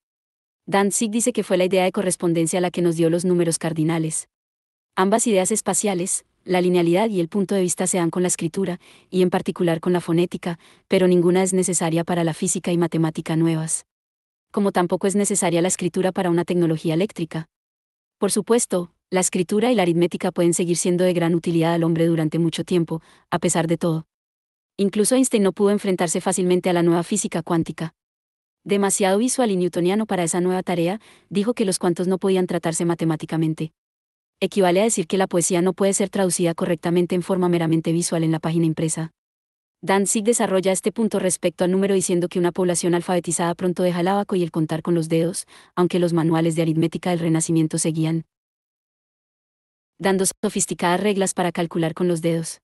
Danzig dice que fue la idea de correspondencia la que nos dio los números cardinales. Ambas ideas espaciales, la linealidad y el punto de vista se dan con la escritura, y en particular con la fonética, pero ninguna es necesaria para la física y matemática nuevas. Como tampoco es necesaria la escritura para una tecnología eléctrica. Por supuesto, la escritura y la aritmética pueden seguir siendo de gran utilidad al hombre durante mucho tiempo, a pesar de todo. Incluso Einstein no pudo enfrentarse fácilmente a la nueva física cuántica. Demasiado visual y newtoniano para esa nueva tarea, dijo que los cuantos no podían tratarse matemáticamente. Equivale a decir que la poesía no puede ser traducida correctamente en forma meramente visual en la página impresa. Danzig desarrolla este punto respecto al número diciendo que una población alfabetizada pronto deja el abaco y el contar con los dedos, aunque los manuales de aritmética del Renacimiento seguían, dando sofisticadas reglas para calcular con los dedos.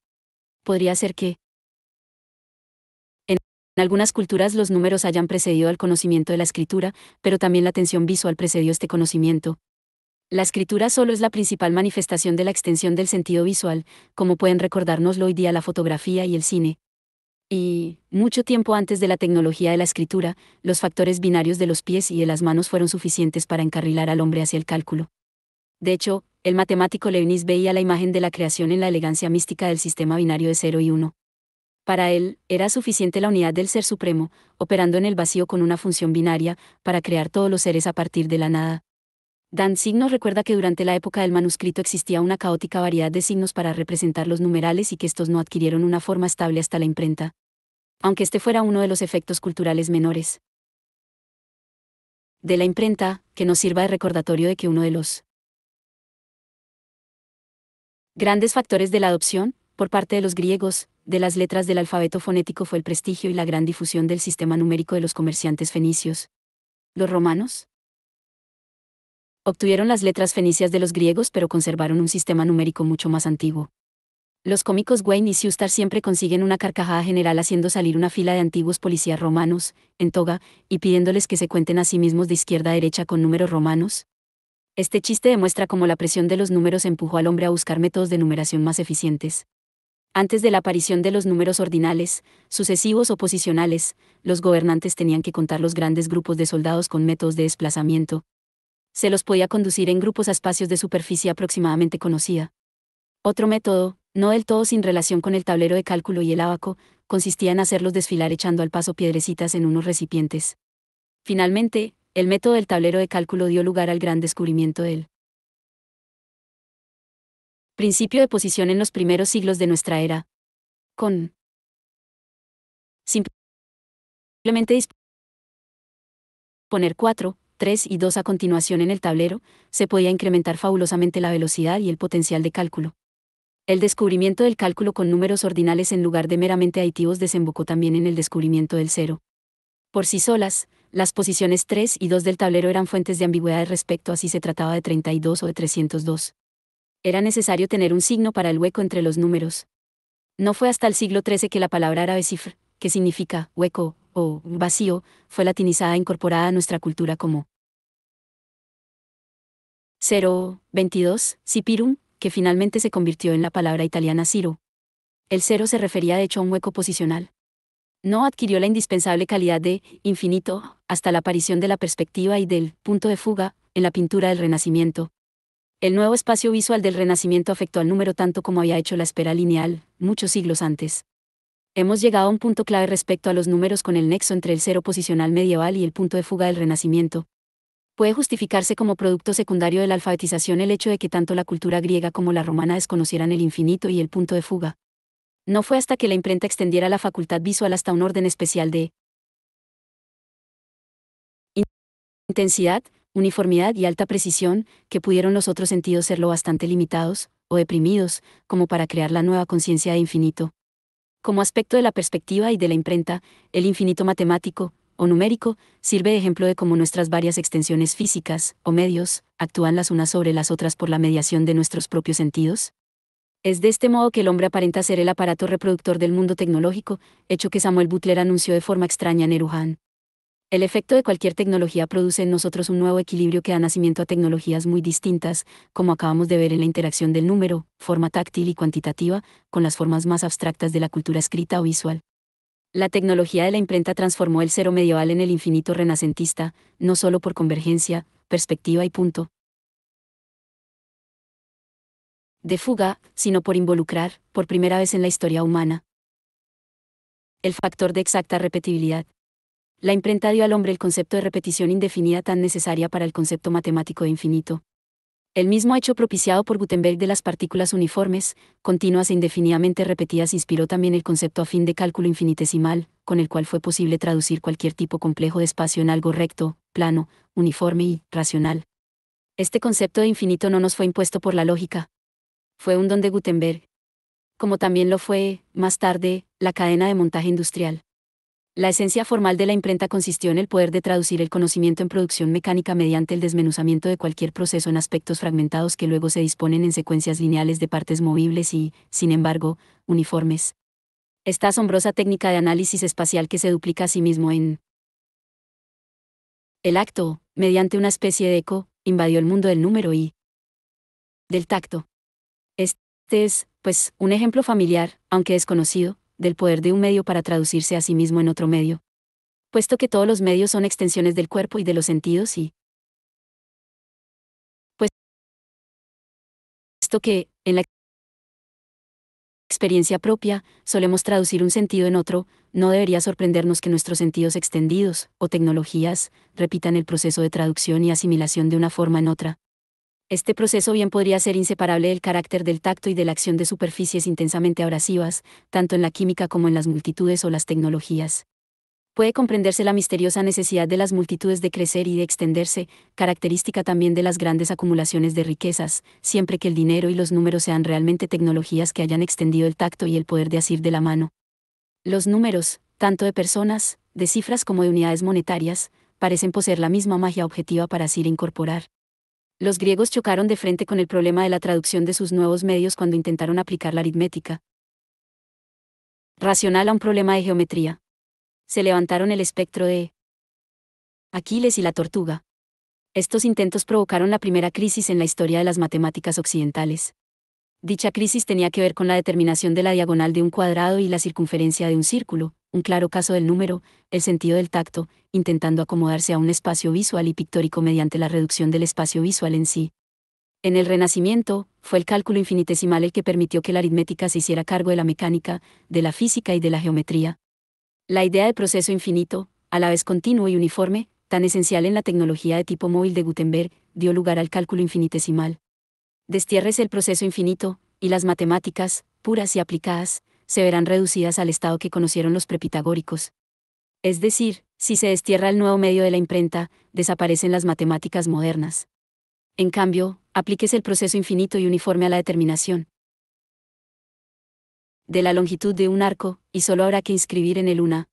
Podría ser que, en algunas culturas los números hayan precedido al conocimiento de la escritura, pero también la atención visual precedió este conocimiento. La escritura solo es la principal manifestación de la extensión del sentido visual, como pueden recordárnoslo hoy día la fotografía y el cine. Y, mucho tiempo antes de la tecnología de la escritura, los factores binarios de los pies y de las manos fueron suficientes para encarrilar al hombre hacia el cálculo. De hecho, el matemático Leibniz veía la imagen de la creación en la elegancia mística del sistema binario de 0 y 1. Para él, era suficiente la unidad del Ser Supremo, operando en el vacío con una función binaria, para crear todos los seres a partir de la nada. Danzig nos recuerda que durante la época del manuscrito existía una caótica variedad de signos para representar los numerales y que estos no adquirieron una forma estable hasta la imprenta. Aunque este fuera uno de los efectos culturales menores. De la imprenta, que nos sirva de recordatorio de que uno de los Grandes factores de la adopción, por parte de los griegos, de las letras del alfabeto fonético fue el prestigio y la gran difusión del sistema numérico de los comerciantes fenicios. ¿Los romanos? Obtuvieron las letras fenicias de los griegos pero conservaron un sistema numérico mucho más antiguo. Los cómicos Wayne y Siustar siempre consiguen una carcajada general haciendo salir una fila de antiguos policías romanos, en toga, y pidiéndoles que se cuenten a sí mismos de izquierda a derecha con números romanos, este chiste demuestra cómo la presión de los números empujó al hombre a buscar métodos de numeración más eficientes. Antes de la aparición de los números ordinales, sucesivos o posicionales, los gobernantes tenían que contar los grandes grupos de soldados con métodos de desplazamiento. Se los podía conducir en grupos a espacios de superficie aproximadamente conocida. Otro método, no del todo sin relación con el tablero de cálculo y el abaco, consistía en hacerlos desfilar echando al paso piedrecitas en unos recipientes. Finalmente, el método del tablero de cálculo dio lugar al gran descubrimiento del principio de posición en los primeros siglos de nuestra era. Con simplemente poner 4, 3 y 2 a continuación en el tablero, se podía incrementar fabulosamente la velocidad y el potencial de cálculo. El descubrimiento del cálculo con números ordinales en lugar de meramente aditivos desembocó también en el descubrimiento del cero. Por sí solas, las posiciones 3 y 2 del tablero eran fuentes de ambigüedad respecto a si se trataba de 32 o de 302. Era necesario tener un signo para el hueco entre los números. No fue hasta el siglo XIII que la palabra árabe cifr, que significa hueco o vacío, fue latinizada e incorporada a nuestra cultura como 022, cipirum, que finalmente se convirtió en la palabra italiana ciro. El cero se refería de hecho a un hueco posicional no adquirió la indispensable calidad de infinito hasta la aparición de la perspectiva y del punto de fuga en la pintura del Renacimiento. El nuevo espacio visual del Renacimiento afectó al número tanto como había hecho la espera lineal, muchos siglos antes. Hemos llegado a un punto clave respecto a los números con el nexo entre el cero posicional medieval y el punto de fuga del Renacimiento. Puede justificarse como producto secundario de la alfabetización el hecho de que tanto la cultura griega como la romana desconocieran el infinito y el punto de fuga. No fue hasta que la imprenta extendiera la facultad visual hasta un orden especial de intensidad, uniformidad y alta precisión, que pudieron los otros sentidos serlo bastante limitados, o deprimidos, como para crear la nueva conciencia de infinito. Como aspecto de la perspectiva y de la imprenta, el infinito matemático, o numérico, sirve de ejemplo de cómo nuestras varias extensiones físicas, o medios, actúan las unas sobre las otras por la mediación de nuestros propios sentidos. Es de este modo que el hombre aparenta ser el aparato reproductor del mundo tecnológico, hecho que Samuel Butler anunció de forma extraña en Eruhan. El efecto de cualquier tecnología produce en nosotros un nuevo equilibrio que da nacimiento a tecnologías muy distintas, como acabamos de ver en la interacción del número, forma táctil y cuantitativa, con las formas más abstractas de la cultura escrita o visual. La tecnología de la imprenta transformó el cero medieval en el infinito renacentista, no solo por convergencia, perspectiva y punto de fuga, sino por involucrar, por primera vez en la historia humana, el factor de exacta repetibilidad. La imprenta dio al hombre el concepto de repetición indefinida tan necesaria para el concepto matemático de infinito. El mismo hecho propiciado por Gutenberg de las partículas uniformes, continuas e indefinidamente repetidas inspiró también el concepto afín de cálculo infinitesimal, con el cual fue posible traducir cualquier tipo complejo de espacio en algo recto, plano, uniforme y racional. Este concepto de infinito no nos fue impuesto por la lógica. Fue un don de Gutenberg. Como también lo fue, más tarde, la cadena de montaje industrial. La esencia formal de la imprenta consistió en el poder de traducir el conocimiento en producción mecánica mediante el desmenuzamiento de cualquier proceso en aspectos fragmentados que luego se disponen en secuencias lineales de partes movibles y, sin embargo, uniformes. Esta asombrosa técnica de análisis espacial que se duplica a sí mismo en el acto, mediante una especie de eco, invadió el mundo del número y del tacto. Este es, pues, un ejemplo familiar, aunque desconocido, del poder de un medio para traducirse a sí mismo en otro medio. Puesto que todos los medios son extensiones del cuerpo y de los sentidos y... Pues... Puesto que, en la experiencia propia, solemos traducir un sentido en otro, no debería sorprendernos que nuestros sentidos extendidos, o tecnologías, repitan el proceso de traducción y asimilación de una forma en otra. Este proceso bien podría ser inseparable del carácter del tacto y de la acción de superficies intensamente abrasivas, tanto en la química como en las multitudes o las tecnologías. Puede comprenderse la misteriosa necesidad de las multitudes de crecer y de extenderse, característica también de las grandes acumulaciones de riquezas, siempre que el dinero y los números sean realmente tecnologías que hayan extendido el tacto y el poder de asir de la mano. Los números, tanto de personas, de cifras como de unidades monetarias, parecen poseer la misma magia objetiva para asir e incorporar los griegos chocaron de frente con el problema de la traducción de sus nuevos medios cuando intentaron aplicar la aritmética racional a un problema de geometría. Se levantaron el espectro de Aquiles y la tortuga. Estos intentos provocaron la primera crisis en la historia de las matemáticas occidentales. Dicha crisis tenía que ver con la determinación de la diagonal de un cuadrado y la circunferencia de un círculo, un claro caso del número, el sentido del tacto, intentando acomodarse a un espacio visual y pictórico mediante la reducción del espacio visual en sí. En el Renacimiento, fue el cálculo infinitesimal el que permitió que la aritmética se hiciera cargo de la mecánica, de la física y de la geometría. La idea de proceso infinito, a la vez continuo y uniforme, tan esencial en la tecnología de tipo móvil de Gutenberg, dio lugar al cálculo infinitesimal. Destierres el proceso infinito, y las matemáticas, puras y aplicadas, se verán reducidas al estado que conocieron los prepitagóricos. Es decir, si se destierra el nuevo medio de la imprenta, desaparecen las matemáticas modernas. En cambio, aplíquese el proceso infinito y uniforme a la determinación de la longitud de un arco, y solo habrá que inscribir en él una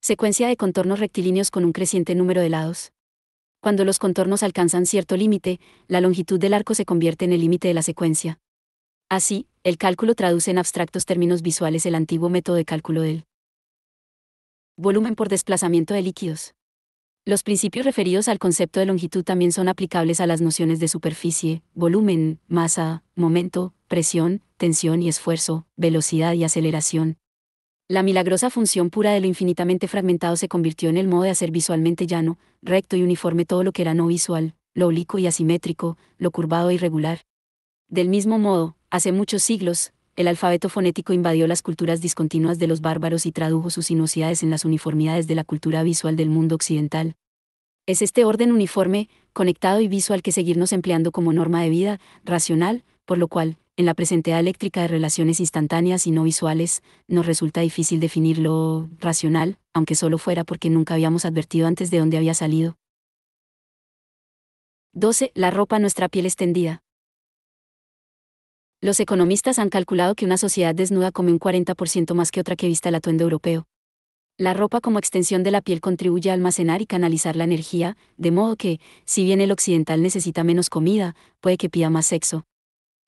secuencia de contornos rectilíneos con un creciente número de lados. Cuando los contornos alcanzan cierto límite, la longitud del arco se convierte en el límite de la secuencia. Así, el cálculo traduce en abstractos términos visuales el antiguo método de cálculo del volumen por desplazamiento de líquidos. Los principios referidos al concepto de longitud también son aplicables a las nociones de superficie, volumen, masa, momento, presión, tensión y esfuerzo, velocidad y aceleración. La milagrosa función pura de lo infinitamente fragmentado se convirtió en el modo de hacer visualmente llano, recto y uniforme todo lo que era no visual, lo oblicuo y asimétrico, lo curvado e irregular. Del mismo modo, hace muchos siglos, el alfabeto fonético invadió las culturas discontinuas de los bárbaros y tradujo sus sinuosidades en las uniformidades de la cultura visual del mundo occidental. Es este orden uniforme, conectado y visual que seguirnos empleando como norma de vida, racional, por lo cual, en la presente eléctrica de relaciones instantáneas y no visuales, nos resulta difícil definir lo racional, aunque solo fuera porque nunca habíamos advertido antes de dónde había salido. 12. La ropa nuestra piel extendida. Los economistas han calculado que una sociedad desnuda come un 40% más que otra que vista el atuendo europeo. La ropa como extensión de la piel contribuye a almacenar y canalizar la energía, de modo que, si bien el occidental necesita menos comida, puede que pida más sexo.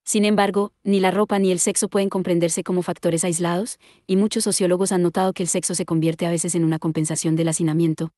Sin embargo, ni la ropa ni el sexo pueden comprenderse como factores aislados, y muchos sociólogos han notado que el sexo se convierte a veces en una compensación del hacinamiento,